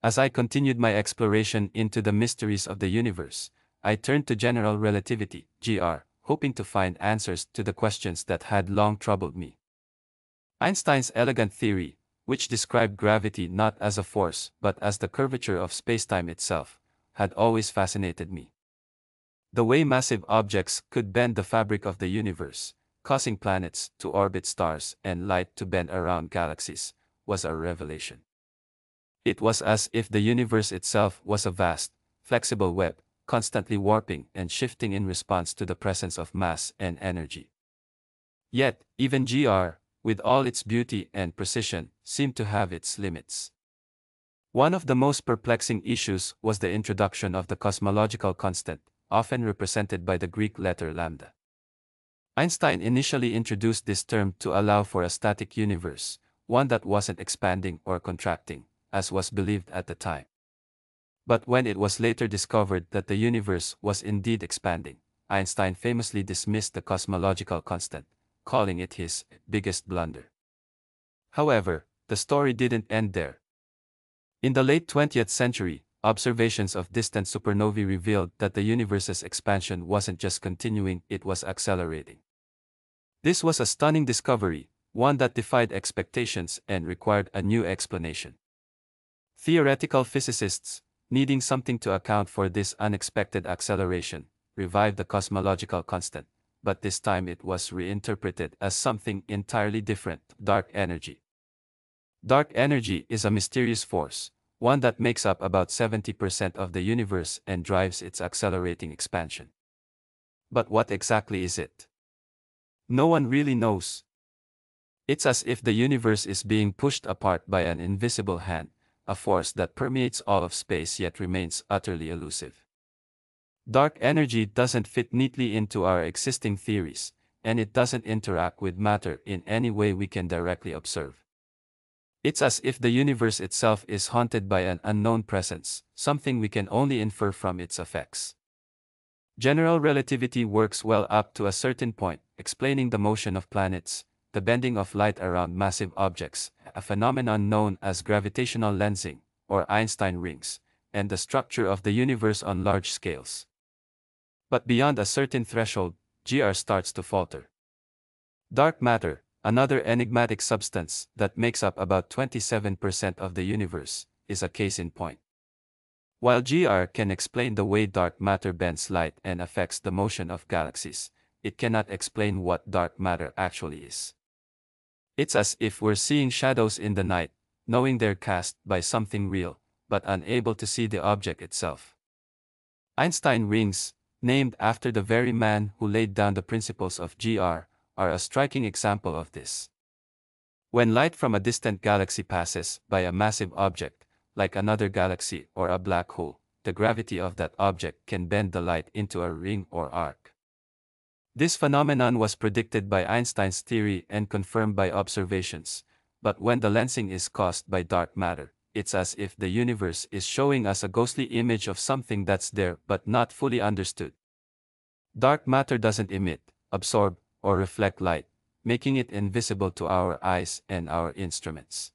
As I continued my exploration into the mysteries of the universe, I turned to general relativity, GR, hoping to find answers to the questions that had long troubled me. Einstein's elegant theory, which described gravity not as a force but as the curvature of spacetime itself, had always fascinated me. The way massive objects could bend the fabric of the universe, causing planets to orbit stars and light to bend around galaxies, was a revelation. It was as if the universe itself was a vast, flexible web, constantly warping and shifting in response to the presence of mass and energy. Yet, even GR, with all its beauty and precision, seemed to have its limits. One of the most perplexing issues was the introduction of the cosmological constant, often represented by the Greek letter lambda. Einstein initially introduced this term to allow for a static universe, one that wasn't expanding or contracting, as was believed at the time. But when it was later discovered that the universe was indeed expanding, Einstein famously dismissed the cosmological constant, calling it his biggest blunder. However, the story didn't end there. In the late 20th century, observations of distant supernovae revealed that the universe's expansion wasn't just continuing, it was accelerating. This was a stunning discovery, one that defied expectations and required a new explanation. Theoretical physicists, needing something to account for this unexpected acceleration, revived the cosmological constant, but this time it was reinterpreted as something entirely different dark energy. Dark energy is a mysterious force, one that makes up about 70% of the universe and drives its accelerating expansion. But what exactly is it? No one really knows. It's as if the universe is being pushed apart by an invisible hand, a force that permeates all of space yet remains utterly elusive. Dark energy doesn't fit neatly into our existing theories, and it doesn't interact with matter in any way we can directly observe. It's as if the universe itself is haunted by an unknown presence, something we can only infer from its effects. General relativity works well up to a certain point, explaining the motion of planets, the bending of light around massive objects, a phenomenon known as gravitational lensing, or Einstein rings, and the structure of the universe on large scales. But beyond a certain threshold, GR starts to falter. Dark matter, another enigmatic substance that makes up about 27% of the universe, is a case in point. While GR can explain the way dark matter bends light and affects the motion of galaxies, it cannot explain what dark matter actually is. It's as if we're seeing shadows in the night, knowing they're cast by something real, but unable to see the object itself. Einstein rings, named after the very man who laid down the principles of GR, are a striking example of this. When light from a distant galaxy passes by a massive object, like another galaxy or a black hole, the gravity of that object can bend the light into a ring or arc. This phenomenon was predicted by Einstein's theory and confirmed by observations, but when the lensing is caused by dark matter, it's as if the universe is showing us a ghostly image of something that's there but not fully understood. Dark matter doesn't emit, absorb, or reflect light, making it invisible to our eyes and our instruments.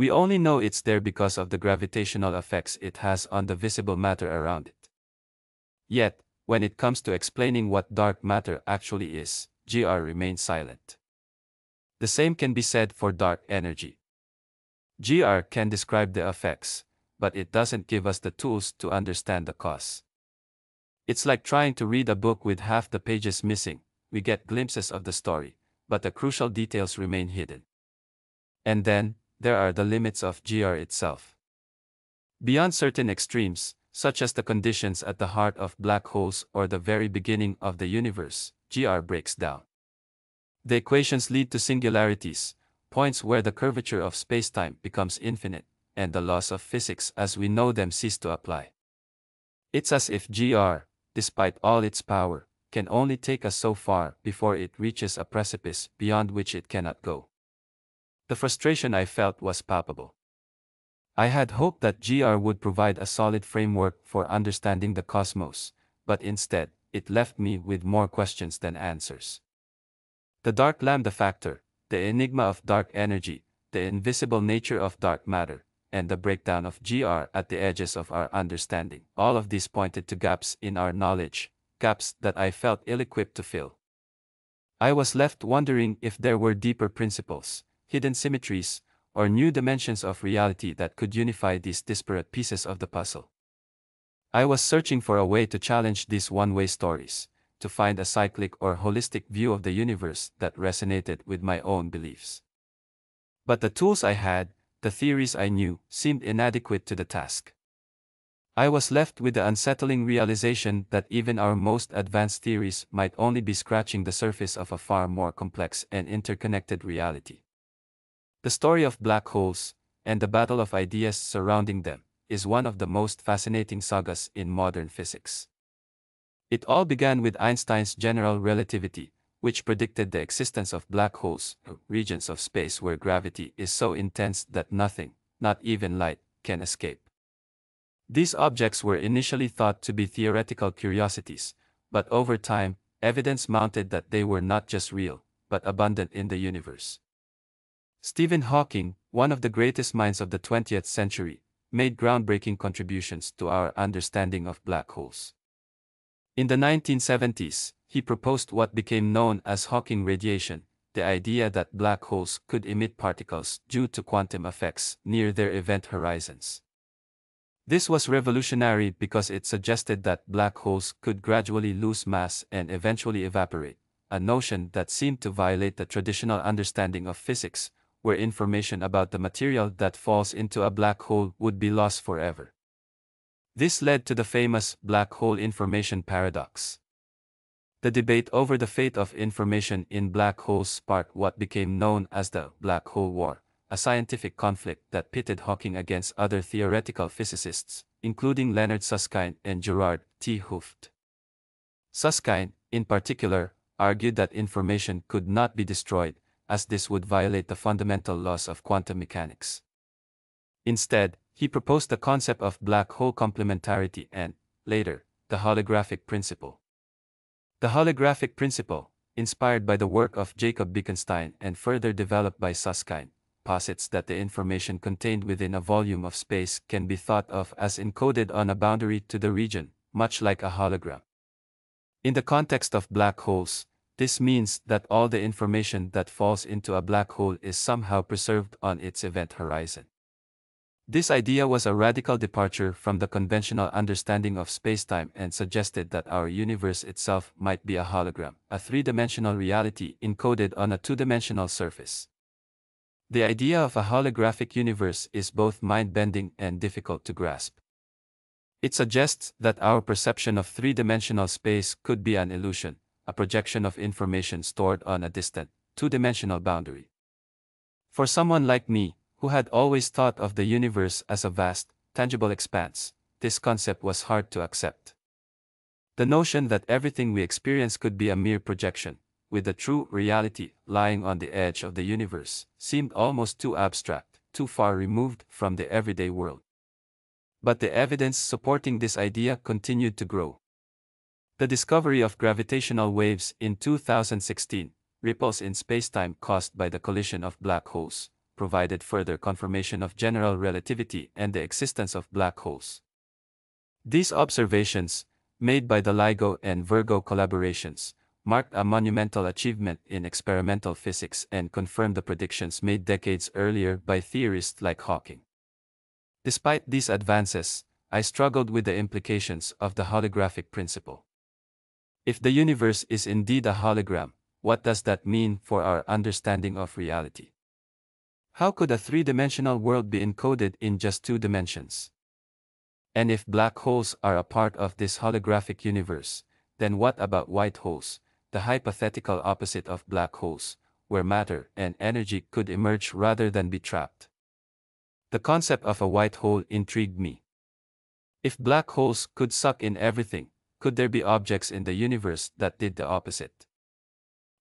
We only know it's there because of the gravitational effects it has on the visible matter around it. Yet, when it comes to explaining what dark matter actually is, GR remains silent. The same can be said for dark energy. GR can describe the effects, but it doesn't give us the tools to understand the cause. It's like trying to read a book with half the pages missing, we get glimpses of the story, but the crucial details remain hidden. And then, there are the limits of GR itself. Beyond certain extremes, such as the conditions at the heart of black holes or the very beginning of the universe, GR breaks down. The equations lead to singularities, points where the curvature of spacetime becomes infinite, and the laws of physics as we know them cease to apply. It's as if GR, despite all its power, can only take us so far before it reaches a precipice beyond which it cannot go. The frustration I felt was palpable. I had hoped that GR would provide a solid framework for understanding the cosmos, but instead, it left me with more questions than answers. The dark lambda factor, the enigma of dark energy, the invisible nature of dark matter, and the breakdown of GR at the edges of our understanding, all of these pointed to gaps in our knowledge, gaps that I felt ill equipped to fill. I was left wondering if there were deeper principles, hidden symmetries, or new dimensions of reality that could unify these disparate pieces of the puzzle. I was searching for a way to challenge these one way stories, to find a cyclic or holistic view of the universe that resonated with my own beliefs. But the tools I had, the theories I knew, seemed inadequate to the task. I was left with the unsettling realization that even our most advanced theories might only be scratching the surface of a far more complex and interconnected reality. The story of black holes, and the battle of ideas surrounding them, is one of the most fascinating sagas in modern physics. It all began with Einstein's general relativity, which predicted the existence of black holes, uh, regions of space where gravity is so intense that nothing, not even light, can escape. These objects were initially thought to be theoretical curiosities, but over time, evidence mounted that they were not just real, but abundant in the universe. Stephen Hawking, one of the greatest minds of the 20th century, made groundbreaking contributions to our understanding of black holes. In the 1970s, he proposed what became known as Hawking radiation, the idea that black holes could emit particles due to quantum effects near their event horizons. This was revolutionary because it suggested that black holes could gradually lose mass and eventually evaporate, a notion that seemed to violate the traditional understanding of physics, where information about the material that falls into a black hole would be lost forever. This led to the famous black hole information paradox. The debate over the fate of information in black holes sparked what became known as the Black Hole War, a scientific conflict that pitted Hawking against other theoretical physicists, including Leonard Susskind and Gerard 't Hooft. Susskind, in particular, argued that information could not be destroyed, as this would violate the fundamental laws of quantum mechanics. Instead, he proposed the concept of black hole complementarity and, later, the holographic principle. The holographic principle, inspired by the work of Jacob Bekenstein and further developed by Susskind, posits that the information contained within a volume of space can be thought of as encoded on a boundary to the region, much like a hologram. In the context of black holes, this means that all the information that falls into a black hole is somehow preserved on its event horizon. This idea was a radical departure from the conventional understanding of spacetime and suggested that our universe itself might be a hologram, a three-dimensional reality encoded on a two-dimensional surface. The idea of a holographic universe is both mind-bending and difficult to grasp. It suggests that our perception of three-dimensional space could be an illusion, a projection of information stored on a distant, two-dimensional boundary. For someone like me, who had always thought of the universe as a vast, tangible expanse, this concept was hard to accept. The notion that everything we experience could be a mere projection, with the true reality lying on the edge of the universe, seemed almost too abstract, too far removed from the everyday world. But the evidence supporting this idea continued to grow. The discovery of gravitational waves in 2016, ripples in spacetime caused by the collision of black holes, provided further confirmation of general relativity and the existence of black holes. These observations, made by the LIGO and Virgo collaborations, marked a monumental achievement in experimental physics and confirmed the predictions made decades earlier by theorists like Hawking. Despite these advances, I struggled with the implications of the holographic principle. If the universe is indeed a hologram, what does that mean for our understanding of reality? How could a three-dimensional world be encoded in just two dimensions? And if black holes are a part of this holographic universe, then what about white holes, the hypothetical opposite of black holes, where matter and energy could emerge rather than be trapped? The concept of a white hole intrigued me. If black holes could suck in everything, could there be objects in the universe that did the opposite?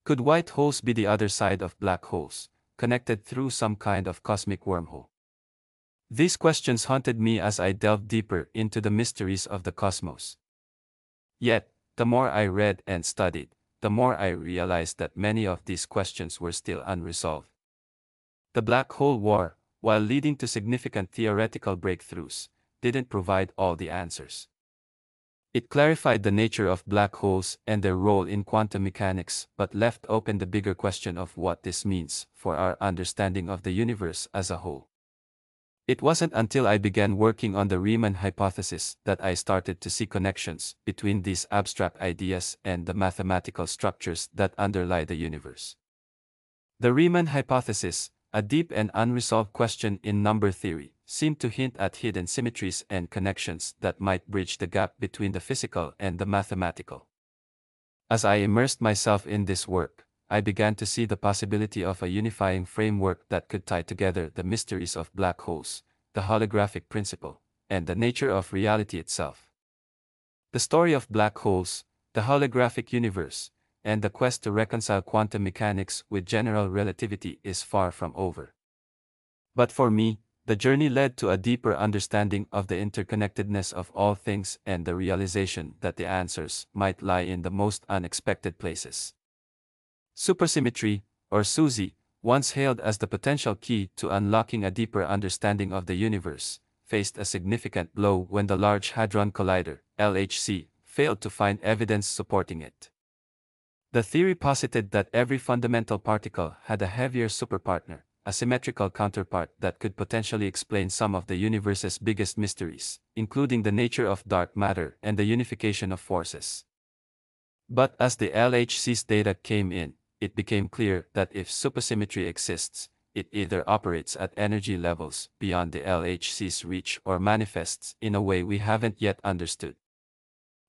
Could white holes be the other side of black holes, connected through some kind of cosmic wormhole? These questions haunted me as I delved deeper into the mysteries of the cosmos. Yet, the more I read and studied, the more I realized that many of these questions were still unresolved. The black hole war, while leading to significant theoretical breakthroughs, didn't provide all the answers. It clarified the nature of black holes and their role in quantum mechanics, but left open the bigger question of what this means for our understanding of the universe as a whole. It wasn't until I began working on the Riemann hypothesis that I started to see connections between these abstract ideas and the mathematical structures that underlie the universe. The Riemann hypothesis, a deep and unresolved question in number theory, seemed to hint at hidden symmetries and connections that might bridge the gap between the physical and the mathematical. As I immersed myself in this work, I began to see the possibility of a unifying framework that could tie together the mysteries of black holes, the holographic principle, and the nature of reality itself. The story of black holes, the holographic universe, and the quest to reconcile quantum mechanics with general relativity is far from over. But for me, the journey led to a deeper understanding of the interconnectedness of all things and the realization that the answers might lie in the most unexpected places. Supersymmetry, or SUSY, once hailed as the potential key to unlocking a deeper understanding of the universe, faced a significant blow when the Large Hadron Collider, LHC, failed to find evidence supporting it. The theory posited that every fundamental particle had a heavier superpartner, a symmetrical counterpart that could potentially explain some of the universe's biggest mysteries, including the nature of dark matter and the unification of forces. But as the LHC's data came in, it became clear that if supersymmetry exists, it either operates at energy levels beyond the LHC's reach or manifests in a way we haven't yet understood.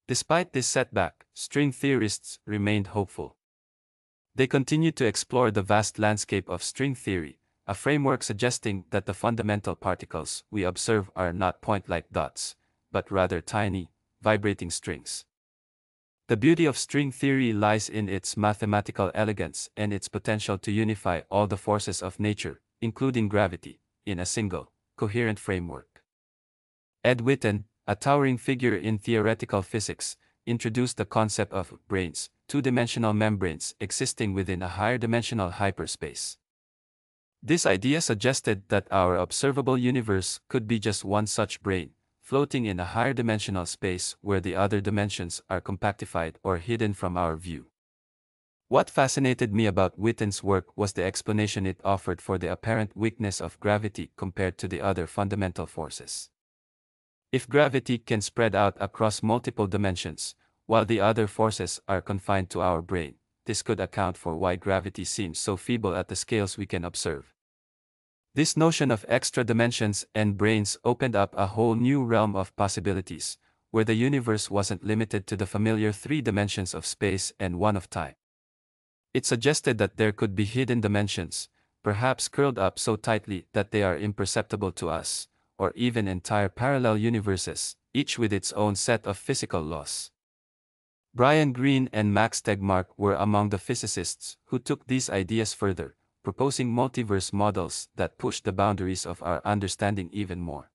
Despite this setback, string theorists remained hopeful. They continued to explore the vast landscape of string theory, a framework suggesting that the fundamental particles we observe are not point-like dots, but rather tiny, vibrating strings. The beauty of string theory lies in its mathematical elegance and its potential to unify all the forces of nature, including gravity, in a single, coherent framework. Ed Witten, a towering figure in theoretical physics, introduced the concept of branes, two-dimensional membranes existing within a higher dimensional hyperspace. This idea suggested that our observable universe could be just one such brane, floating in a higher dimensional space where the other dimensions are compactified or hidden from our view. What fascinated me about Witten's work was the explanation it offered for the apparent weakness of gravity compared to the other fundamental forces. If gravity can spread out across multiple dimensions, while the other forces are confined to our brane, this could account for why gravity seems so feeble at the scales we can observe. This notion of extra dimensions and branes opened up a whole new realm of possibilities, where the universe wasn't limited to the familiar three dimensions of space and one of time. It suggested that there could be hidden dimensions, perhaps curled up so tightly that they are imperceptible to us, or even entire parallel universes, each with its own set of physical laws. Brian Greene and Max Tegmark were among the physicists who took these ideas further, proposing multiverse models that push the boundaries of our understanding even more.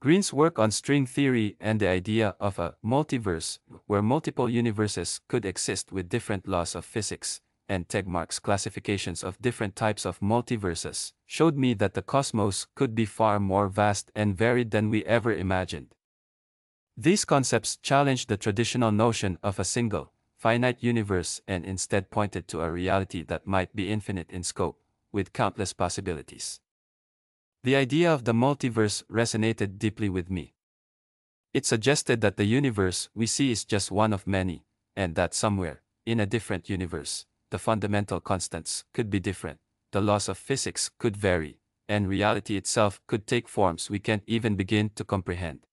Greene's work on string theory and the idea of a multiverse, where multiple universes could exist with different laws of physics, and Tegmark's classifications of different types of multiverses, showed me that the cosmos could be far more vast and varied than we ever imagined. These concepts challenged the traditional notion of a single, finite universe and instead pointed to a reality that might be infinite in scope, with countless possibilities. The idea of the multiverse resonated deeply with me. It suggested that the universe we see is just one of many, and that somewhere, in a different universe, the fundamental constants could be different, the laws of physics could vary, and reality itself could take forms we can't even begin to comprehend.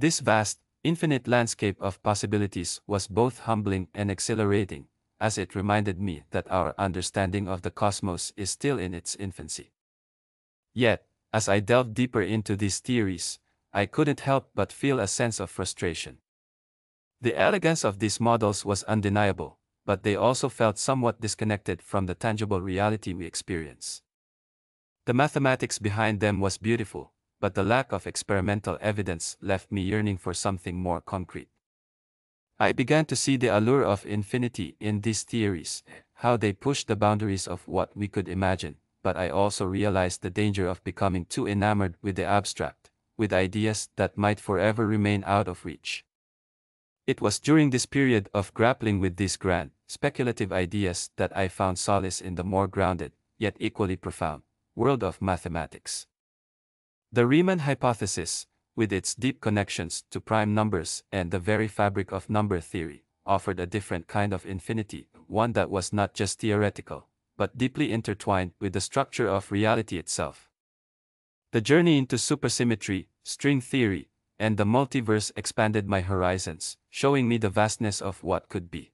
This vast, infinite landscape of possibilities was both humbling and exhilarating, as it reminded me that our understanding of the cosmos is still in its infancy. Yet, as I delved deeper into these theories, I couldn't help but feel a sense of frustration. The elegance of these models was undeniable, but they also felt somewhat disconnected from the tangible reality we experience. The mathematics behind them was beautiful, but the lack of experimental evidence left me yearning for something more concrete. I began to see the allure of infinity in these theories, how they push the boundaries of what we could imagine, but I also realized the danger of becoming too enamored with the abstract, with ideas that might forever remain out of reach. It was during this period of grappling with these grand, speculative ideas that I found solace in the more grounded, yet equally profound, world of mathematics. The Riemann hypothesis, with its deep connections to prime numbers and the very fabric of number theory, offered a different kind of infinity, one that was not just theoretical, but deeply intertwined with the structure of reality itself. The journey into supersymmetry, string theory, and the multiverse expanded my horizons, showing me the vastness of what could be.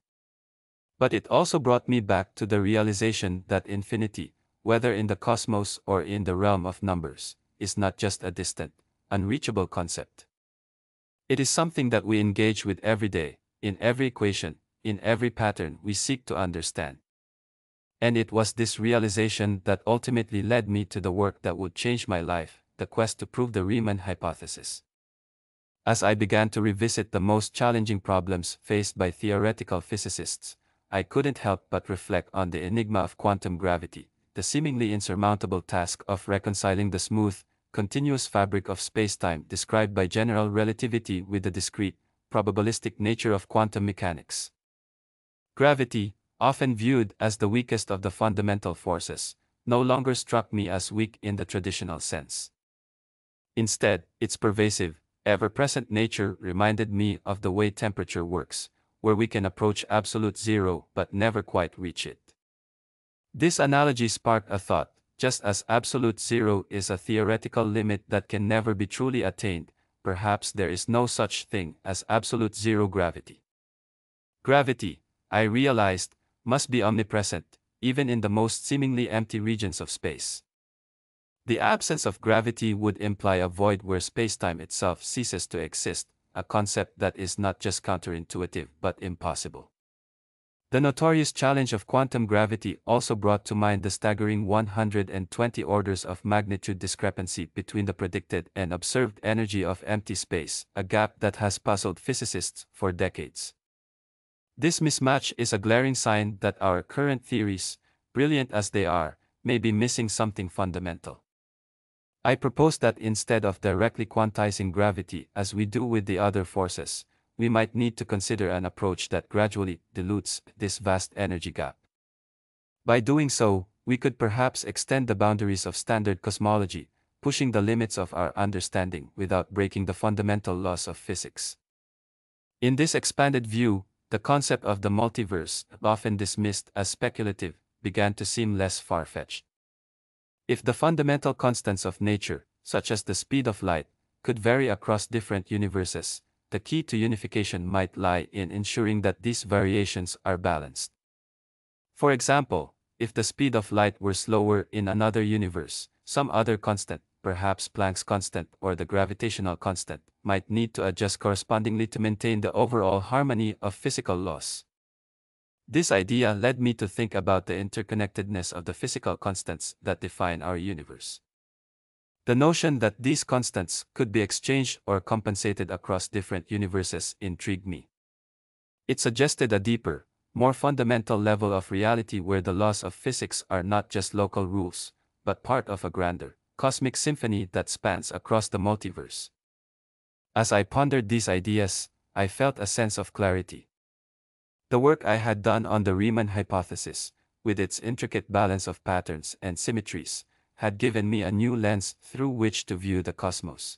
But it also brought me back to the realization that infinity, whether in the cosmos or in the realm of numbers, is not just a distant, unreachable concept. It is something that we engage with every day, in every equation, in every pattern we seek to understand. And it was this realization that ultimately led me to the work that would change my life, the quest to prove the Riemann hypothesis. As I began to revisit the most challenging problems faced by theoretical physicists, I couldn't help but reflect on the enigma of quantum gravity, the seemingly insurmountable task of reconciling the smooth, continuous fabric of spacetime described by general relativity with the discrete, probabilistic nature of quantum mechanics. Gravity, often viewed as the weakest of the fundamental forces, no longer struck me as weak in the traditional sense. Instead, its pervasive, ever present nature reminded me of the way temperature works, where we can approach absolute zero but never quite reach it. This analogy sparked a thought just as absolute zero is a theoretical limit that can never be truly attained, perhaps there is no such thing as absolute zero gravity. Gravity, I realized, must be omnipresent, even in the most seemingly empty regions of space. The absence of gravity would imply a void where spacetime itself ceases to exist, a concept that is not just counterintuitive but impossible. The notorious challenge of quantum gravity also brought to mind the staggering 120 orders of magnitude discrepancy between the predicted and observed energy of empty space, a gap that has puzzled physicists for decades. This mismatch is a glaring sign that our current theories, brilliant as they are, may be missing something fundamental. I propose that instead of directly quantizing gravity as we do with the other forces, we might need to consider an approach that gradually dilutes this vast energy gap. By doing so, we could perhaps extend the boundaries of standard cosmology, pushing the limits of our understanding without breaking the fundamental laws of physics. In this expanded view, the concept of the multiverse, often dismissed as speculative, began to seem less far fetched. If the fundamental constants of nature, such as the speed of light, could vary across different universes, the key to unification might lie in ensuring that these variations are balanced. For example, if the speed of light were slower in another universe, some other constant, perhaps Planck's constant or the gravitational constant, might need to adjust correspondingly to maintain the overall harmony of physical laws. This idea led me to think about the interconnectedness of the physical constants that define our universe. The notion that these constants could be exchanged or compensated across different universes intrigued me. It suggested a deeper, more fundamental level of reality where the laws of physics are not just local rules, but part of a grander, cosmic symphony that spans across the multiverse. As I pondered these ideas, I felt a sense of clarity. The work I had done on the Riemann hypothesis, with its intricate balance of patterns and symmetries, had given me a new lens through which to view the cosmos.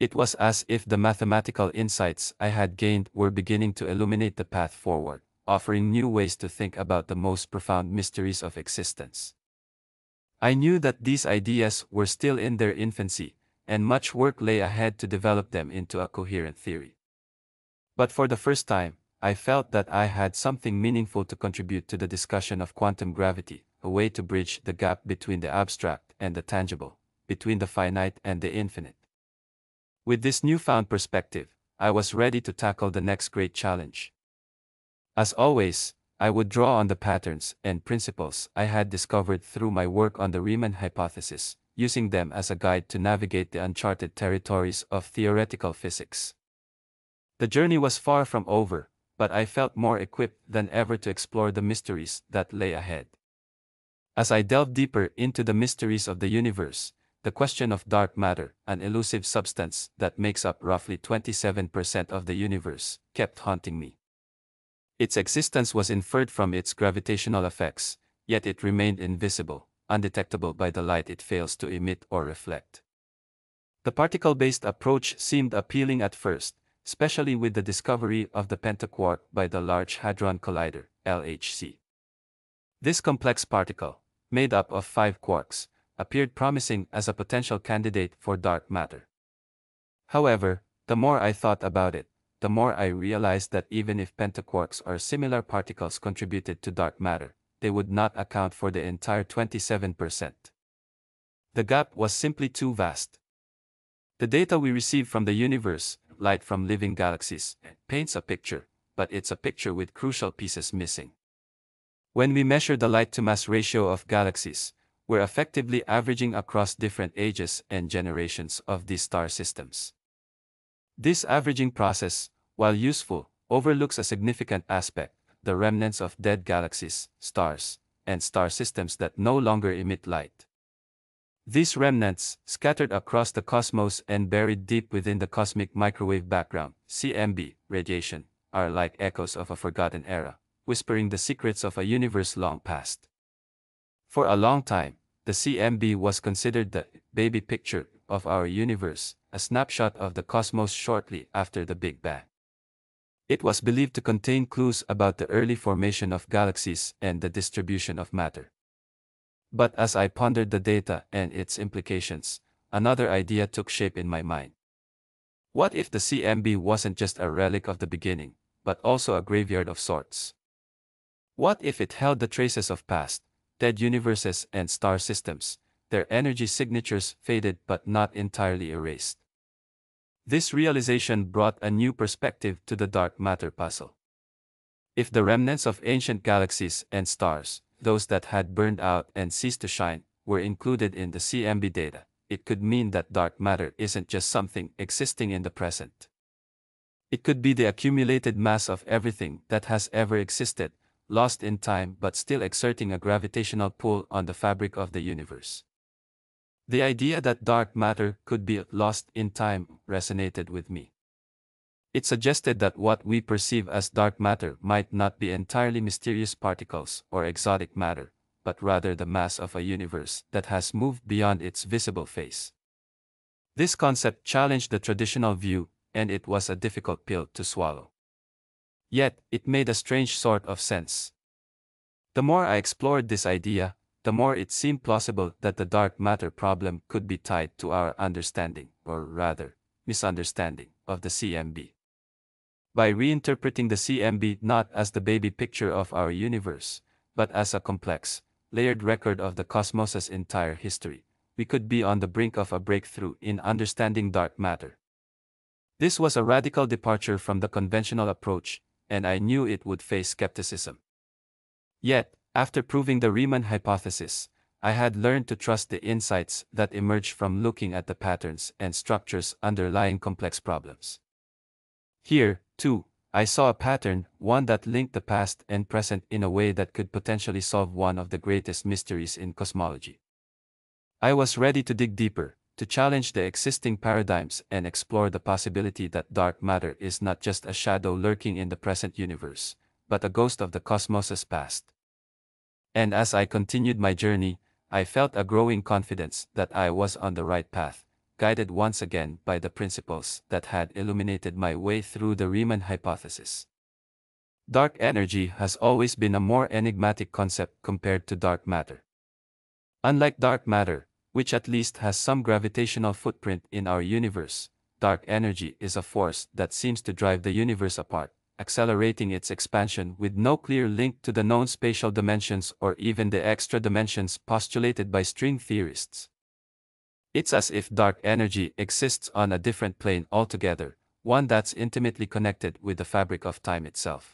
It was as if the mathematical insights I had gained were beginning to illuminate the path forward, offering new ways to think about the most profound mysteries of existence. I knew that these ideas were still in their infancy, and much work lay ahead to develop them into a coherent theory. But for the first time, I felt that I had something meaningful to contribute to the discussion of quantum gravity, a way to bridge the gap between the abstract and the tangible, between the finite and the infinite. With this newfound perspective, I was ready to tackle the next great challenge. As always, I would draw on the patterns and principles I had discovered through my work on the Riemann hypothesis, using them as a guide to navigate the uncharted territories of theoretical physics. The journey was far from over, but I felt more equipped than ever to explore the mysteries that lay ahead. As I delved deeper into the mysteries of the universe, the question of dark matter, an elusive substance that makes up roughly 27% of the universe, kept haunting me. Its existence was inferred from its gravitational effects, yet it remained invisible, undetectable by the light it fails to emit or reflect. The particle based approach seemed appealing at first, especially with the discovery of the pentaquark by the Large Hadron Collider, LHC. This complex particle, made up of five quarks, appeared promising as a potential candidate for dark matter. However, the more I thought about it, the more I realized that even if pentaquarks or similar particles contributed to dark matter, they would not account for the entire 27%. The gap was simply too vast. The data we receive from the universe, light from living galaxies, paints a picture, but it's a picture with crucial pieces missing. When we measure the light to mass ratio of galaxies, we're effectively averaging across different ages and generations of these star systems. This averaging process, while useful, overlooks a significant aspect the remnants of dead galaxies, stars, and star systems that no longer emit light. These remnants, scattered across the cosmos and buried deep within the cosmic microwave background, CMB, radiation, are like echoes of a forgotten era, whispering the secrets of a universe long past. For a long time, the CMB was considered the baby picture of our universe, a snapshot of the cosmos shortly after the Big Bang. It was believed to contain clues about the early formation of galaxies and the distribution of matter. But as I pondered the data and its implications, another idea took shape in my mind. What if the CMB wasn't just a relic of the beginning, but also a graveyard of sorts? What if it held the traces of past, dead universes and star systems, their energy signatures faded but not entirely erased? This realization brought a new perspective to the dark matter puzzle. If the remnants of ancient galaxies and stars, those that had burned out and ceased to shine, were included in the CMB data, it could mean that dark matter isn't just something existing in the present. It could be the accumulated mass of everything that has ever existed, lost in time but still exerting a gravitational pull on the fabric of the universe. The idea that dark matter could be lost in time resonated with me. It suggested that what we perceive as dark matter might not be entirely mysterious particles or exotic matter, but rather the mass of a universe that has moved beyond its visible face. This concept challenged the traditional view, and it was a difficult pill to swallow. Yet, it made a strange sort of sense. The more I explored this idea, the more it seemed plausible that the dark matter problem could be tied to our understanding, or rather, misunderstanding, of the CMB. By reinterpreting the CMB not as the baby picture of our universe, but as a complex, layered record of the cosmos's entire history, we could be on the brink of a breakthrough in understanding dark matter. This was a radical departure from the conventional approach, and I knew it would face skepticism. Yet, after proving the Riemann hypothesis, I had learned to trust the insights that emerge from looking at the patterns and structures underlying complex problems. Here, too, I saw a pattern, one that linked the past and present in a way that could potentially solve one of the greatest mysteries in cosmology. I was ready to dig deeper, to challenge the existing paradigms and explore the possibility that dark matter is not just a shadow lurking in the present universe, but a ghost of the cosmos's past. And as I continued my journey, I felt a growing confidence that I was on the right path, guided once again by the principles that had illuminated my way through the Riemann hypothesis. Dark energy has always been a more enigmatic concept compared to dark matter. Unlike dark matter, which at least has some gravitational footprint in our universe, dark energy is a force that seems to drive the universe apart, accelerating its expansion with no clear link to the known spatial dimensions or even the extra dimensions postulated by string theorists. It's as if dark energy exists on a different plane altogether, one that's intimately connected with the fabric of time itself.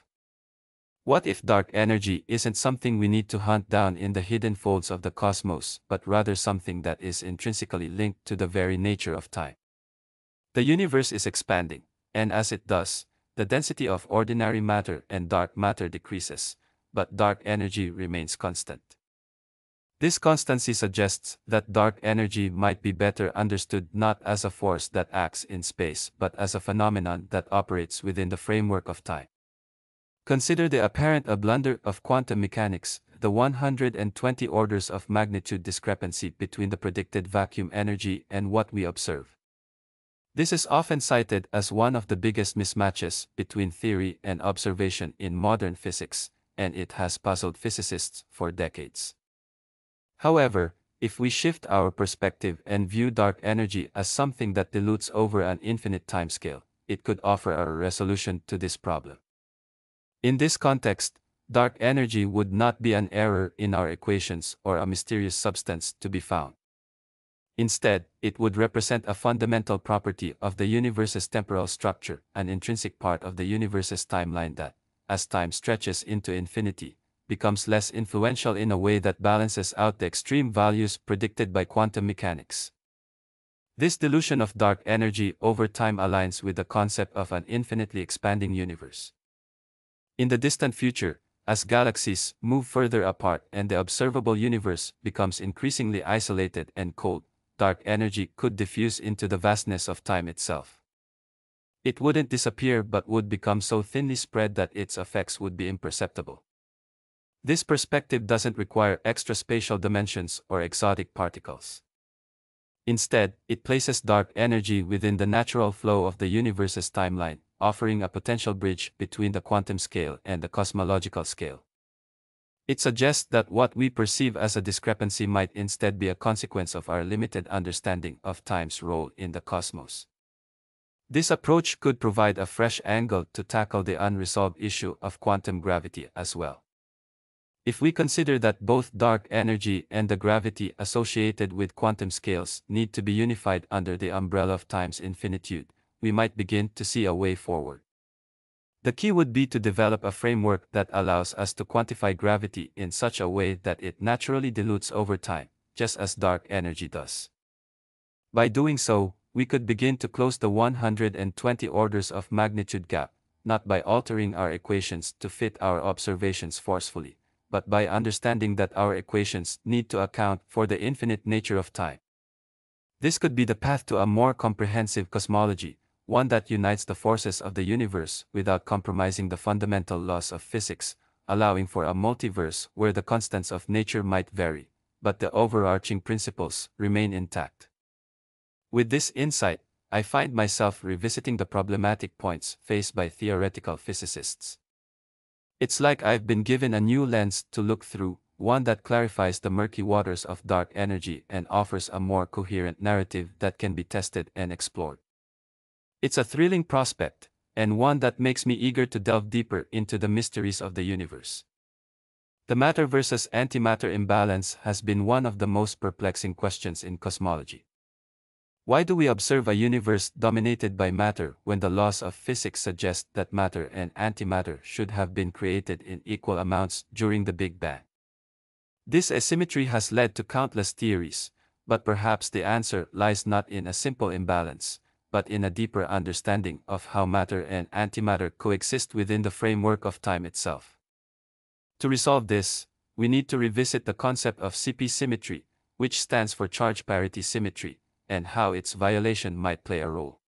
What if dark energy isn't something we need to hunt down in the hidden folds of the cosmos, but rather something that is intrinsically linked to the very nature of time? The universe is expanding, and as it does, the density of ordinary matter and dark matter decreases, but dark energy remains constant. This constancy suggests that dark energy might be better understood not as a force that acts in space but as a phenomenon that operates within the framework of time. Consider the apparent blunder of quantum mechanics, the 120 orders of magnitude discrepancy between the predicted vacuum energy and what we observe. This is often cited as one of the biggest mismatches between theory and observation in modern physics, and it has puzzled physicists for decades. However, if we shift our perspective and view dark energy as something that dilutes over an infinite timescale, it could offer a resolution to this problem. In this context, dark energy would not be an error in our equations or a mysterious substance to be found. Instead, it would represent a fundamental property of the universe's temporal structure, an intrinsic part of the universe's timeline that, as time stretches into infinity, becomes less influential in a way that balances out the extreme values predicted by quantum mechanics. This dilution of dark energy over time aligns with the concept of an infinitely expanding universe. In the distant future, as galaxies move further apart and the observable universe becomes increasingly isolated and cold, dark energy could diffuse into the vastness of time itself. It wouldn't disappear but would become so thinly spread that its effects would be imperceptible. This perspective doesn't require extra spatial dimensions or exotic particles. Instead, it places dark energy within the natural flow of the universe's timeline, offering a potential bridge between the quantum scale and the cosmological scale. It suggests that what we perceive as a discrepancy might instead be a consequence of our limited understanding of time's role in the cosmos. This approach could provide a fresh angle to tackle the unresolved issue of quantum gravity as well. If we consider that both dark energy and the gravity associated with quantum scales need to be unified under the umbrella of time's infinitude, we might begin to see a way forward. The key would be to develop a framework that allows us to quantify gravity in such a way that it naturally dilutes over time, just as dark energy does. By doing so, we could begin to close the 120 orders of magnitude gap, not by altering our equations to fit our observations forcefully, but by understanding that our equations need to account for the infinite nature of time. This could be the path to a more comprehensive cosmology, one that unites the forces of the universe without compromising the fundamental laws of physics, allowing for a multiverse where the constants of nature might vary, but the overarching principles remain intact. With this insight, I find myself revisiting the problematic points faced by theoretical physicists. It's like I've been given a new lens to look through, one that clarifies the murky waters of dark energy and offers a more coherent narrative that can be tested and explored. It's a thrilling prospect, and one that makes me eager to delve deeper into the mysteries of the universe. The matter versus antimatter imbalance has been one of the most perplexing questions in cosmology. Why do we observe a universe dominated by matter when the laws of physics suggest that matter and antimatter should have been created in equal amounts during the Big Bang? This asymmetry has led to countless theories, but perhaps the answer lies not in a simple imbalance, but in a deeper understanding of how matter and antimatter coexist within the framework of time itself. To resolve this, we need to revisit the concept of CP symmetry, which stands for charge parity symmetry, and how its violation might play a role.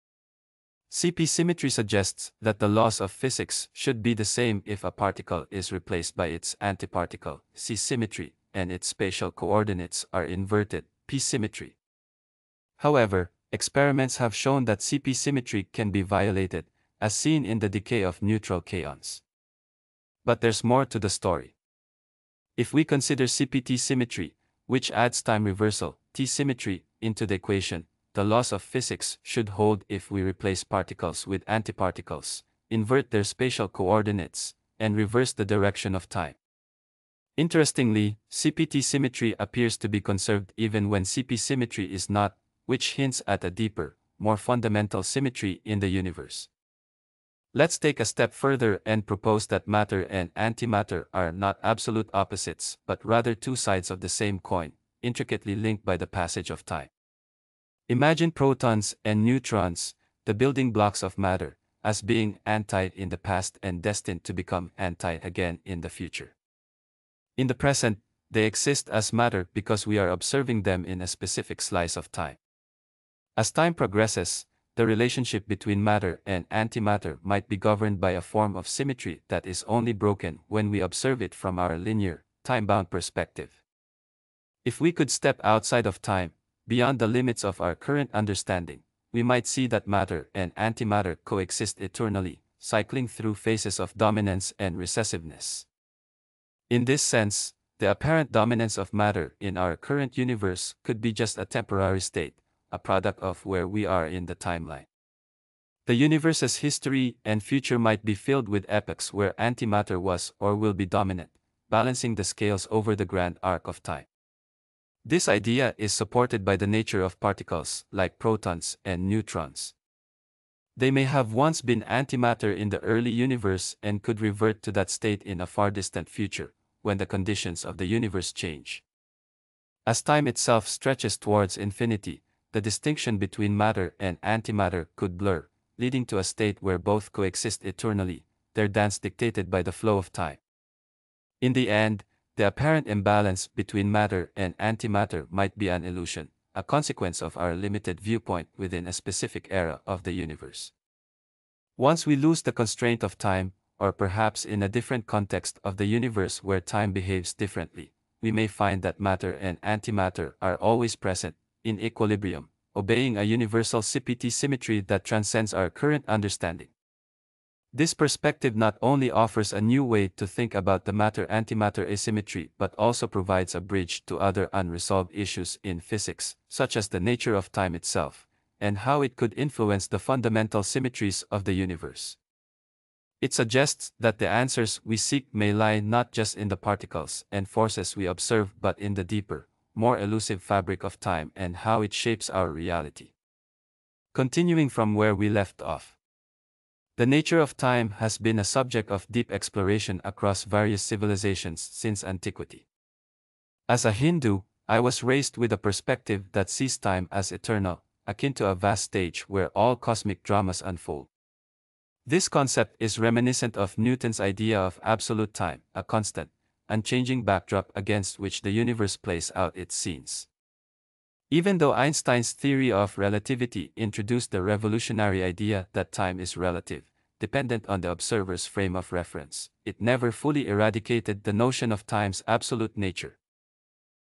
CP symmetry suggests that the laws of physics should be the same if a particle is replaced by its antiparticle, C symmetry, and its spatial coordinates are inverted, P symmetry. However, experiments have shown that CP symmetry can be violated, as seen in the decay of neutral kaons. But there's more to the story. If we consider CPT symmetry, which adds time reversal, T symmetry, into the equation, the laws of physics should hold if we replace particles with antiparticles, invert their spatial coordinates, and reverse the direction of time. Interestingly, CPT symmetry appears to be conserved even when CP symmetry is not, which hints at a deeper, more fundamental symmetry in the universe. Let's take a step further and propose that matter and antimatter are not absolute opposites but rather two sides of the same coin, intricately linked by the passage of time. Imagine protons and neutrons, the building blocks of matter, as being anti in the past and destined to become anti again in the future. In the present, they exist as matter because we are observing them in a specific slice of time. As time progresses, the relationship between matter and antimatter might be governed by a form of symmetry that is only broken when we observe it from our linear, time-bound perspective. If we could step outside of time, beyond the limits of our current understanding, we might see that matter and antimatter coexist eternally, cycling through phases of dominance and recessiveness. In this sense, the apparent dominance of matter in our current universe could be just a temporary state, a product of where we are in the timeline. The universe's history and future might be filled with epochs where antimatter was or will be dominant, balancing the scales over the grand arc of time. This idea is supported by the nature of particles, like protons and neutrons. They may have once been antimatter in the early universe and could revert to that state in a far distant future, when the conditions of the universe change. As time itself stretches towards infinity, the distinction between matter and antimatter could blur, leading to a state where both coexist eternally, their dance dictated by the flow of time. In the end, the apparent imbalance between matter and antimatter might be an illusion, a consequence of our limited viewpoint within a specific era of the universe. Once we lose the constraint of time, or perhaps in a different context of the universe where time behaves differently, we may find that matter and antimatter are always present, in equilibrium, obeying a universal CPT symmetry that transcends our current understanding. This perspective not only offers a new way to think about the matter-antimatter asymmetry but also provides a bridge to other unresolved issues in physics, such as the nature of time itself, and how it could influence the fundamental symmetries of the universe. It suggests that the answers we seek may lie not just in the particles and forces we observe but in the deeper, more elusive fabric of time and how it shapes our reality. Continuing from where we left off. The nature of time has been a subject of deep exploration across various civilizations since antiquity. As a Hindu, I was raised with a perspective that sees time as eternal, akin to a vast stage where all cosmic dramas unfold. This concept is reminiscent of Newton's idea of absolute time, a constant, unchanging backdrop against which the universe plays out its scenes. Even though Einstein's theory of relativity introduced the revolutionary idea that time is relative, dependent on the observer's frame of reference, it never fully eradicated the notion of time's absolute nature.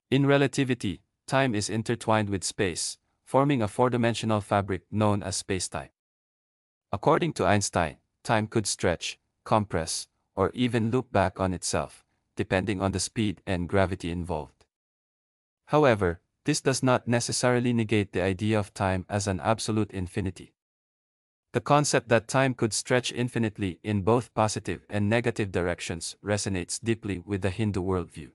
In relativity, time is intertwined with space, forming a four-dimensional fabric known as spacetime. According to Einstein, time could stretch, compress, or even loop back on itself, depending on the speed and gravity involved. However, this does not necessarily negate the idea of time as an absolute infinity. The concept that time could stretch infinitely in both positive and negative directions resonates deeply with the Hindu worldview.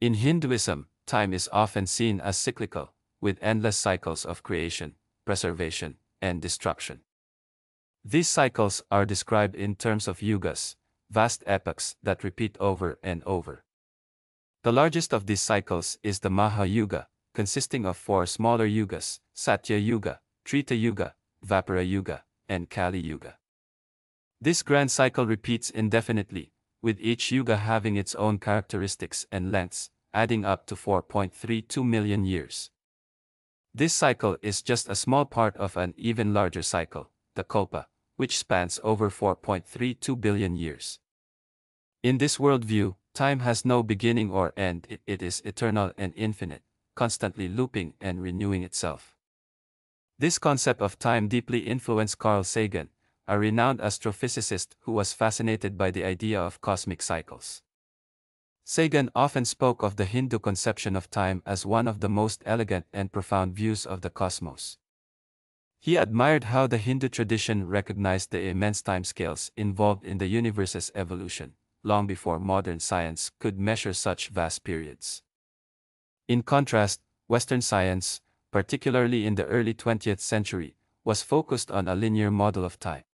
In Hinduism, time is often seen as cyclical, with endless cycles of creation, preservation, and destruction. These cycles are described in terms of yugas, vast epochs that repeat over and over. The largest of these cycles is the Maha Yuga, consisting of four smaller yugas, Satya Yuga, Treta Yuga, Dwapara Yuga, and Kali Yuga. This grand cycle repeats indefinitely, with each yuga having its own characteristics and lengths, adding up to 4.32 million years. This cycle is just a small part of an even larger cycle, the Kalpa, which spans over 4.32 billion years. In this worldview, Time has no beginning or end, it, is eternal and infinite, constantly looping and renewing itself. This concept of time deeply influenced Carl Sagan, a renowned astrophysicist who was fascinated by the idea of cosmic cycles. Sagan often spoke of the Hindu conception of time as one of the most elegant and profound views of the cosmos. He admired how the Hindu tradition recognized the immense timescales involved in the universe's evolution long before modern science could measure such vast periods. In contrast, Western science, particularly in the early 20th century, was focused on a linear model of time.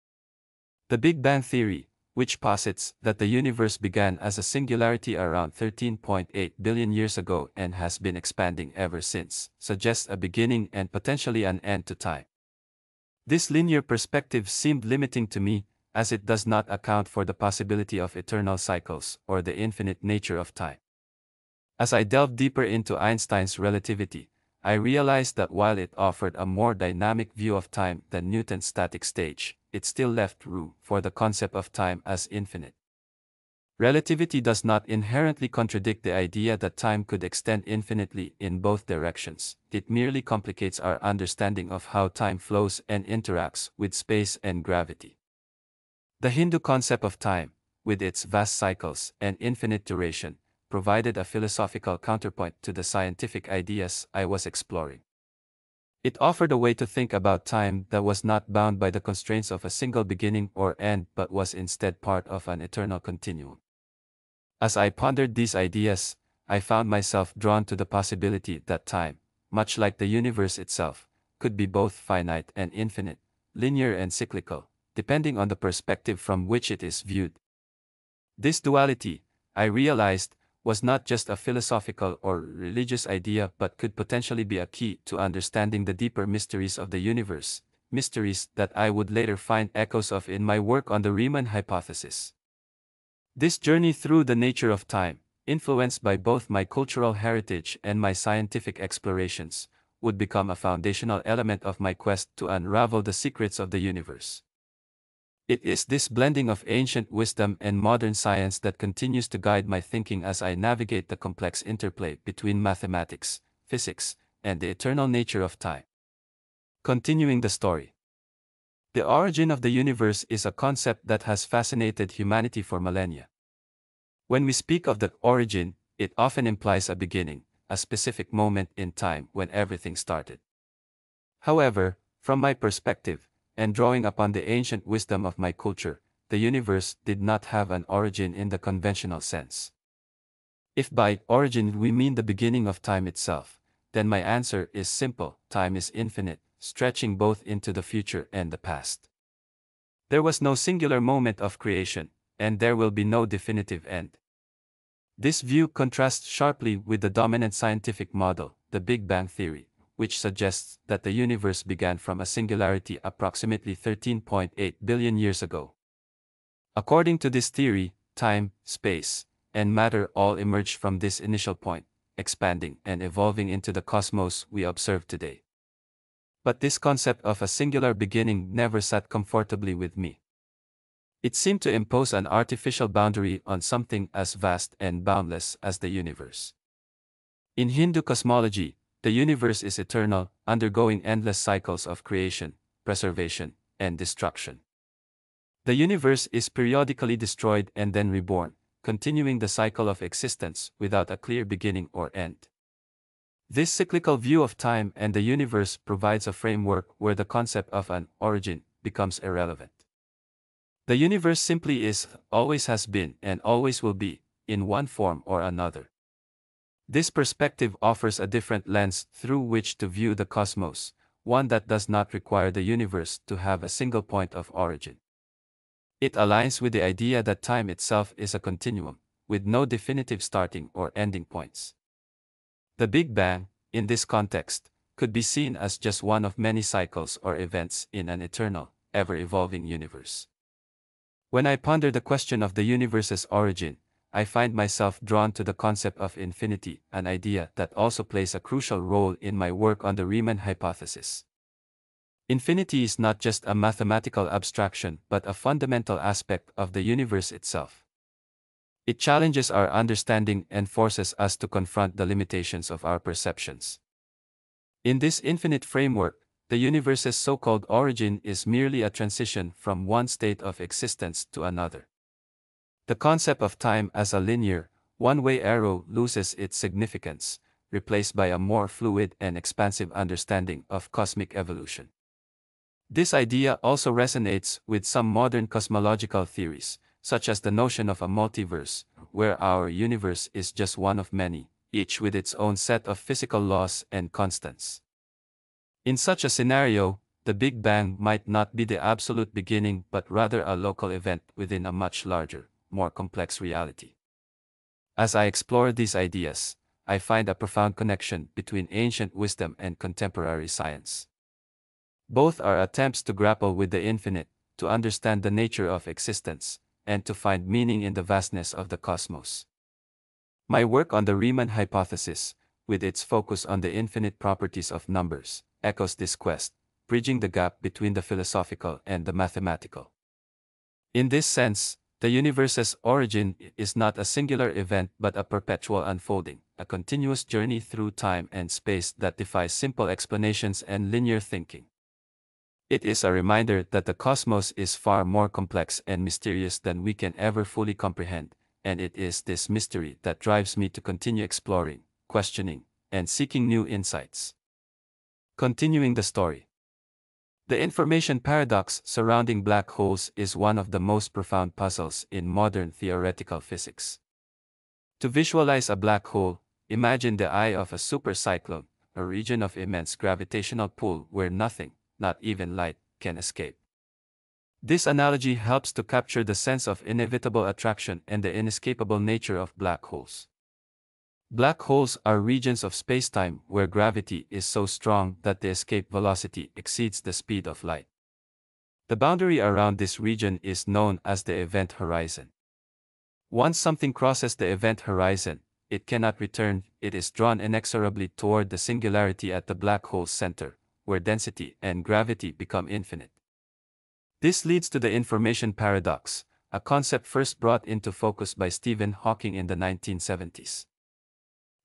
The Big Bang Theory, which posits that the universe began as a singularity around 13.8 billion years ago and has been expanding ever since, suggests a beginning and potentially an end to time. This linear perspective seemed limiting to me, as it does not account for the possibility of eternal cycles or the infinite nature of time. As I delved deeper into Einstein's relativity, I realized that while it offered a more dynamic view of time than Newton's static stage, it still left room for the concept of time as infinite. Relativity does not inherently contradict the idea that time could extend infinitely in both directions, it merely complicates our understanding of how time flows and interacts with space and gravity. The Hindu concept of time, with its vast cycles and infinite duration, provided a philosophical counterpoint to the scientific ideas I was exploring. It offered a way to think about time that was not bound by the constraints of a single beginning or end but was instead part of an eternal continuum. As I pondered these ideas, I found myself drawn to the possibility that time, much like the universe itself, could be both finite and infinite, linear and cyclical, depending on the perspective from which it is viewed. This duality, I realized, was not just a philosophical or religious idea but could potentially be a key to understanding the deeper mysteries of the universe, mysteries that I would later find echoes of in my work on the Riemann hypothesis. This journey through the nature of time, influenced by both my cultural heritage and my scientific explorations, would become a foundational element of my quest to unravel the secrets of the universe. It is this blending of ancient wisdom and modern science that continues to guide my thinking as I navigate the complex interplay between mathematics, physics, and the eternal nature of time. Continuing the story. The origin of the universe is a concept that has fascinated humanity for millennia. When we speak of the origin, it often implies a beginning, a specific moment in time when everything started. However, from my perspective, and drawing upon the ancient wisdom of my culture, the universe did not have an origin in the conventional sense. If by origin we mean the beginning of time itself, then my answer is simple time is infinite, stretching both into the future and the past. There was no singular moment of creation, and there will be no definitive end. This view contrasts sharply with the dominant scientific model, the Big Bang Theory, which suggests that the universe began from a singularity approximately 13.8 billion years ago. According to this theory, time, space, and matter all emerged from this initial point, expanding and evolving into the cosmos we observe today. But this concept of a singular beginning never sat comfortably with me. It seemed to impose an artificial boundary on something as vast and boundless as the universe. In Hindu cosmology, the universe is eternal, undergoing endless cycles of creation, preservation, and destruction. The universe is periodically destroyed and then reborn, continuing the cycle of existence without a clear beginning or end. This cyclical view of time and the universe provides a framework where the concept of an origin becomes irrelevant. The universe simply is, always has been, and always will be, in one form or another. This perspective offers a different lens through which to view the cosmos, one that does not require the universe to have a single point of origin. It aligns with the idea that time itself is a continuum, with no definitive starting or ending points. The Big Bang, in this context, could be seen as just one of many cycles or events in an eternal, ever evolving universe. When I ponder the question of the universe's origin, I find myself drawn to the concept of infinity, an idea that also plays a crucial role in my work on the Riemann hypothesis. Infinity is not just a mathematical abstraction but a fundamental aspect of the universe itself. It challenges our understanding and forces us to confront the limitations of our perceptions. In this infinite framework, the universe's so called origin is merely a transition from one state of existence to another. The concept of time as a linear, one way arrow loses its significance, replaced by a more fluid and expansive understanding of cosmic evolution. This idea also resonates with some modern cosmological theories, such as the notion of a multiverse, where our universe is just one of many, each with its own set of physical laws and constants. In such a scenario, the Big Bang might not be the absolute beginning but rather a local event within a much larger, more complex reality. As I explore these ideas, I find a profound connection between ancient wisdom and contemporary science. Both are attempts to grapple with the infinite, to understand the nature of existence, and to find meaning in the vastness of the cosmos. My work on the Riemann hypothesis, with its focus on the infinite properties of numbers, echoes this quest, bridging the gap between the philosophical and the mathematical. In this sense, the universe's origin is not a singular event but a perpetual unfolding, a continuous journey through time and space that defies simple explanations and linear thinking. It is a reminder that the cosmos is far more complex and mysterious than we can ever fully comprehend, and it is this mystery that drives me to continue exploring, questioning, and seeking new insights. Continuing the story. The information paradox surrounding black holes is one of the most profound puzzles in modern theoretical physics. To visualize a black hole, imagine the eye of a supercyclone, a region of immense gravitational pull where nothing, not even light, can escape. This analogy helps to capture the sense of inevitable attraction and the inescapable nature of black holes. Black holes are regions of spacetime where gravity is so strong that the escape velocity exceeds the speed of light. The boundary around this region is known as the event horizon. Once something crosses the event horizon, it cannot return, it is drawn inexorably toward the singularity at the black hole's center, where density and gravity become infinite. This leads to the information paradox, a concept first brought into focus by Stephen Hawking in the 1970s.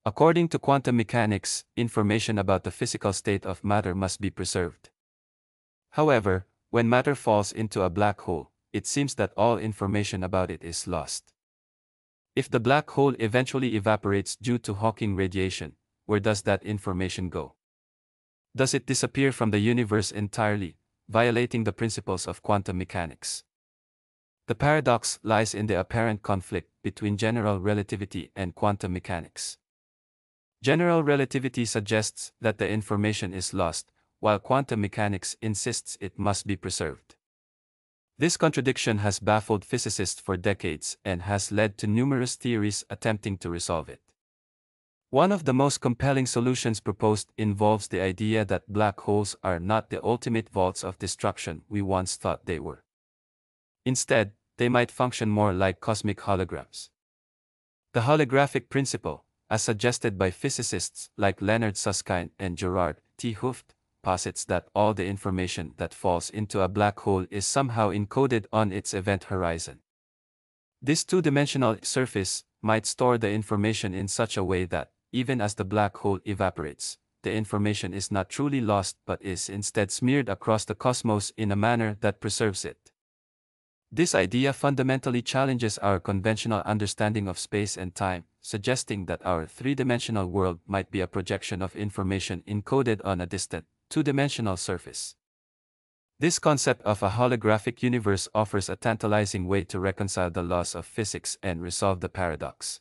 According to quantum mechanics, information about the physical state of matter must be preserved. However, when matter falls into a black hole, it seems that all information about it is lost. If the black hole eventually evaporates due to Hawking radiation, where does that information go? Does it disappear from the universe entirely, violating the principles of quantum mechanics? The paradox lies in the apparent conflict between general relativity and quantum mechanics. General relativity suggests that the information is lost, while quantum mechanics insists it must be preserved. This contradiction has baffled physicists for decades and has led to numerous theories attempting to resolve it. One of the most compelling solutions proposed involves the idea that black holes are not the ultimate vaults of destruction we once thought they were. Instead, they might function more like cosmic holograms. The holographic principle, as suggested by physicists like Leonard Susskind and Gerard 't Hooft, posits that all the information that falls into a black hole is somehow encoded on its event horizon. This two-dimensional surface might store the information in such a way that, even as the black hole evaporates, the information is not truly lost but is instead smeared across the cosmos in a manner that preserves it. This idea fundamentally challenges our conventional understanding of space and time, suggesting that our three-dimensional world might be a projection of information encoded on a distant, two-dimensional surface. This concept of a holographic universe offers a tantalizing way to reconcile the laws of physics and resolve the paradox.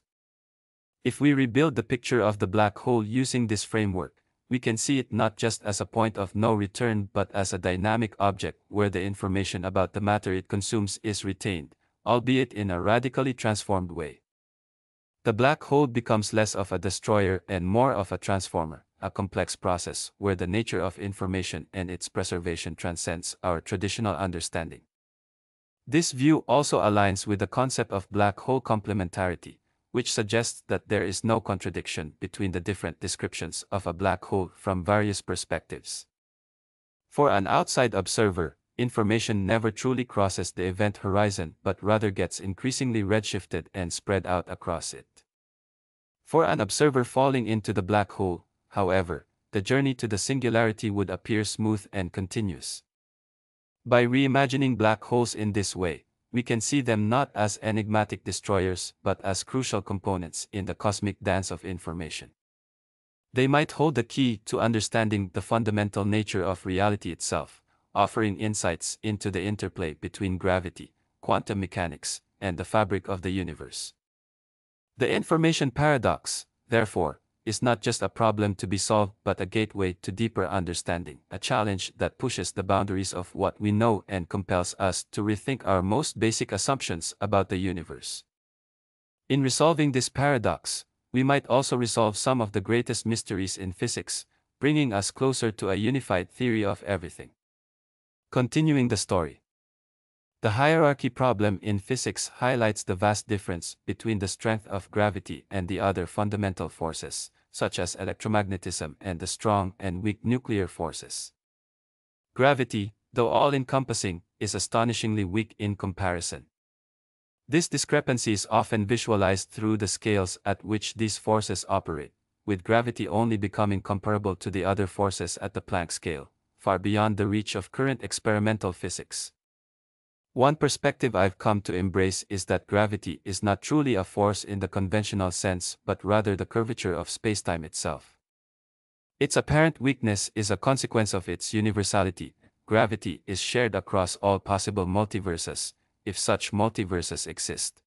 If we rebuild the picture of the black hole using this framework, we can see it not just as a point of no return but as a dynamic object where the information about the matter it consumes is retained, albeit in a radically transformed way. The black hole becomes less of a destroyer and more of a transformer a complex process where the nature of information and its preservation transcends our traditional understanding. This view also aligns with the concept of black hole complementarity, which suggests that there is no contradiction between the different descriptions of a black hole from various perspectives. For an outside observer, information never truly crosses the event horizon but rather gets increasingly redshifted and spread out across it. For an observer falling into the black hole, however, the journey to the singularity would appear smooth and continuous. By reimagining black holes in this way, we can see them not as enigmatic destroyers but as crucial components in the cosmic dance of information. They might hold the key to understanding the fundamental nature of reality itself, offering insights into the interplay between gravity, quantum mechanics, and the fabric of the universe. The information paradox, therefore, is not just a problem to be solved but a gateway to deeper understanding, a challenge that pushes the boundaries of what we know and compels us to rethink our most basic assumptions about the universe. In resolving this paradox, we might also resolve some of the greatest mysteries in physics, bringing us closer to a unified theory of everything. Continuing the story. The hierarchy problem in physics highlights the vast difference between the strength of gravity and the other fundamental forces, such as electromagnetism and the strong and weak nuclear forces. Gravity, though all-encompassing, is astonishingly weak in comparison. This discrepancy is often visualized through the scales at which these forces operate, with gravity only becoming comparable to the other forces at the Planck scale, far beyond the reach of current experimental physics. One perspective I've come to embrace is that gravity is not truly a force in the conventional sense but rather the curvature of spacetime itself. Its apparent weakness is a consequence of its universality. Gravity is shared across all possible multiverses, if such multiverses exist.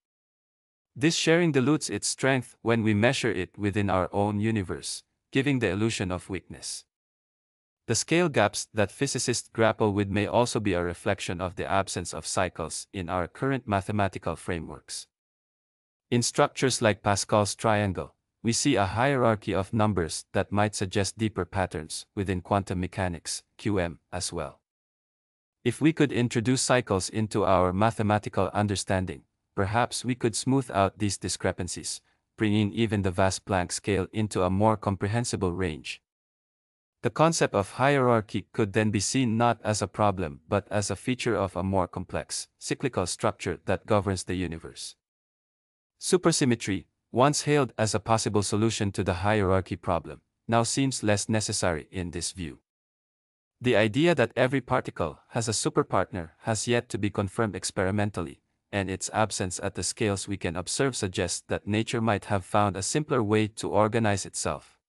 This sharing dilutes its strength when we measure it within our own universe, giving the illusion of weakness. The scale gaps that physicists grapple with may also be a reflection of the absence of cycles in our current mathematical frameworks. In structures like Pascal's triangle, we see a hierarchy of numbers that might suggest deeper patterns within quantum mechanics, QM, as well. If we could introduce cycles into our mathematical understanding, perhaps we could smooth out these discrepancies, bringing even the vast Planck scale into a more comprehensible range. The concept of hierarchy could then be seen not as a problem but as a feature of a more complex, cyclical structure that governs the universe. Supersymmetry, once hailed as a possible solution to the hierarchy problem, now seems less necessary in this view. The idea that every particle has a superpartner has yet to be confirmed experimentally, and its absence at the scales we can observe suggests that nature might have found a simpler way to organize itself.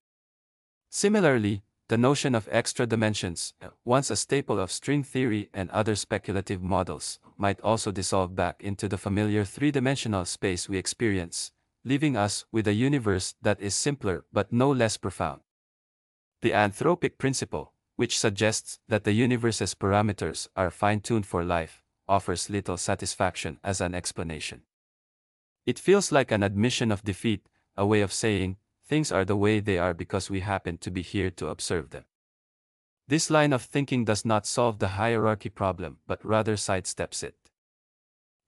Similarly, the notion of extra dimensions, once a staple of string theory and other speculative models, might also dissolve back into the familiar three-dimensional space we experience, leaving us with a universe that is simpler but no less profound. The anthropic principle, which suggests that the universe's parameters are fine-tuned for life, offers little satisfaction as an explanation. It feels like an admission of defeat, a way of saying, things are the way they are because we happen to be here to observe them. This line of thinking does not solve the hierarchy problem but rather sidesteps it.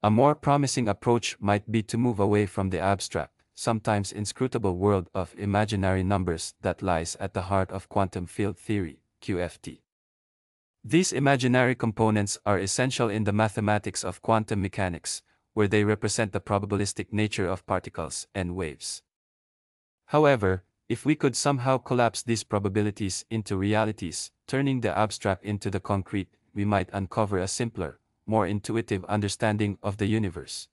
A more promising approach might be to move away from the abstract, sometimes inscrutable world of imaginary numbers that lies at the heart of quantum field theory, QFT. These imaginary components are essential in the mathematics of quantum mechanics, where they represent the probabilistic nature of particles and waves. However, if we could somehow collapse these probabilities into realities, turning the abstract into the concrete, we might uncover a simpler, more intuitive understanding of the universe.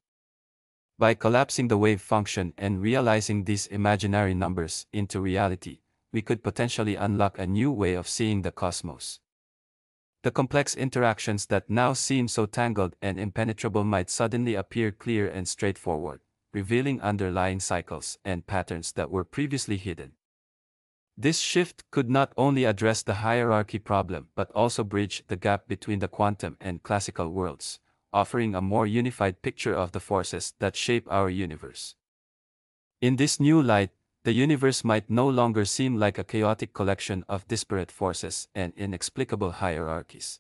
By collapsing the wave function and realizing these imaginary numbers into reality, we could potentially unlock a new way of seeing the cosmos. The complex interactions that now seem so tangled and impenetrable might suddenly appear clear and straightforward revealing underlying cycles and patterns that were previously hidden. This shift could not only address the hierarchy problem but also bridge the gap between the quantum and classical worlds, offering a more unified picture of the forces that shape our universe. In this new light, the universe might no longer seem like a chaotic collection of disparate forces and inexplicable hierarchies.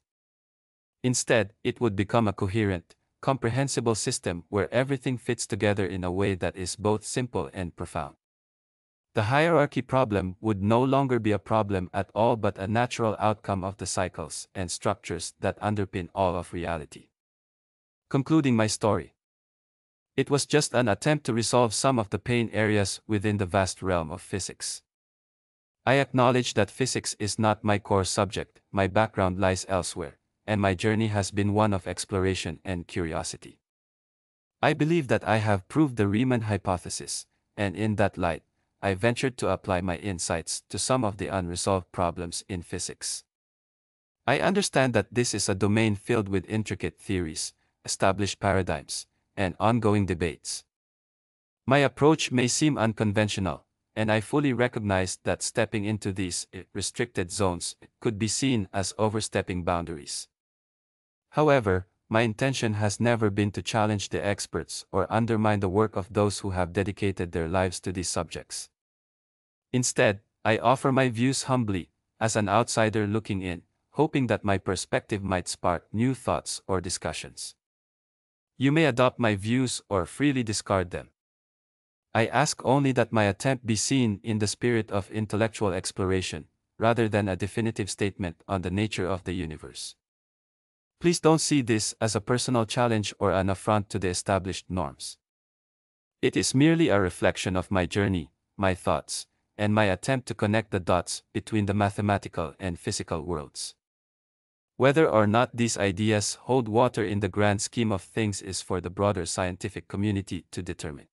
Instead, it would become a coherent, comprehensible system where everything fits together in a way that is both simple and profound. The hierarchy problem would no longer be a problem at all but a natural outcome of the cycles and structures that underpin all of reality. Concluding my story. It was just an attempt to resolve some of the pain areas within the vast realm of physics. I acknowledge that physics is not my core subject, my background lies elsewhere, and my journey has been one of exploration and curiosity. I believe that I have proved the Riemann hypothesis, and in that light, I ventured to apply my insights to some of the unresolved problems in physics. I understand that this is a domain filled with intricate theories, established paradigms, and ongoing debates. My approach may seem unconventional, and I fully recognize that stepping into these restricted zones could be seen as overstepping boundaries. However, my intention has never been to challenge the experts or undermine the work of those who have dedicated their lives to these subjects. Instead, I offer my views humbly, as an outsider looking in, hoping that my perspective might spark new thoughts or discussions. You may adopt my views or freely discard them. I ask only that my attempt be seen in the spirit of intellectual exploration, rather than a definitive statement on the nature of the universe. Please don't see this as a personal challenge or an affront to the established norms. It is merely a reflection of my journey, my thoughts, and my attempt to connect the dots between the mathematical and physical worlds. Whether or not these ideas hold water in the grand scheme of things is for the broader scientific community to determine.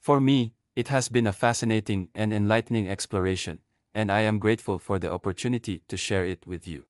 For me, it has been a fascinating and enlightening exploration, and I am grateful for the opportunity to share it with you.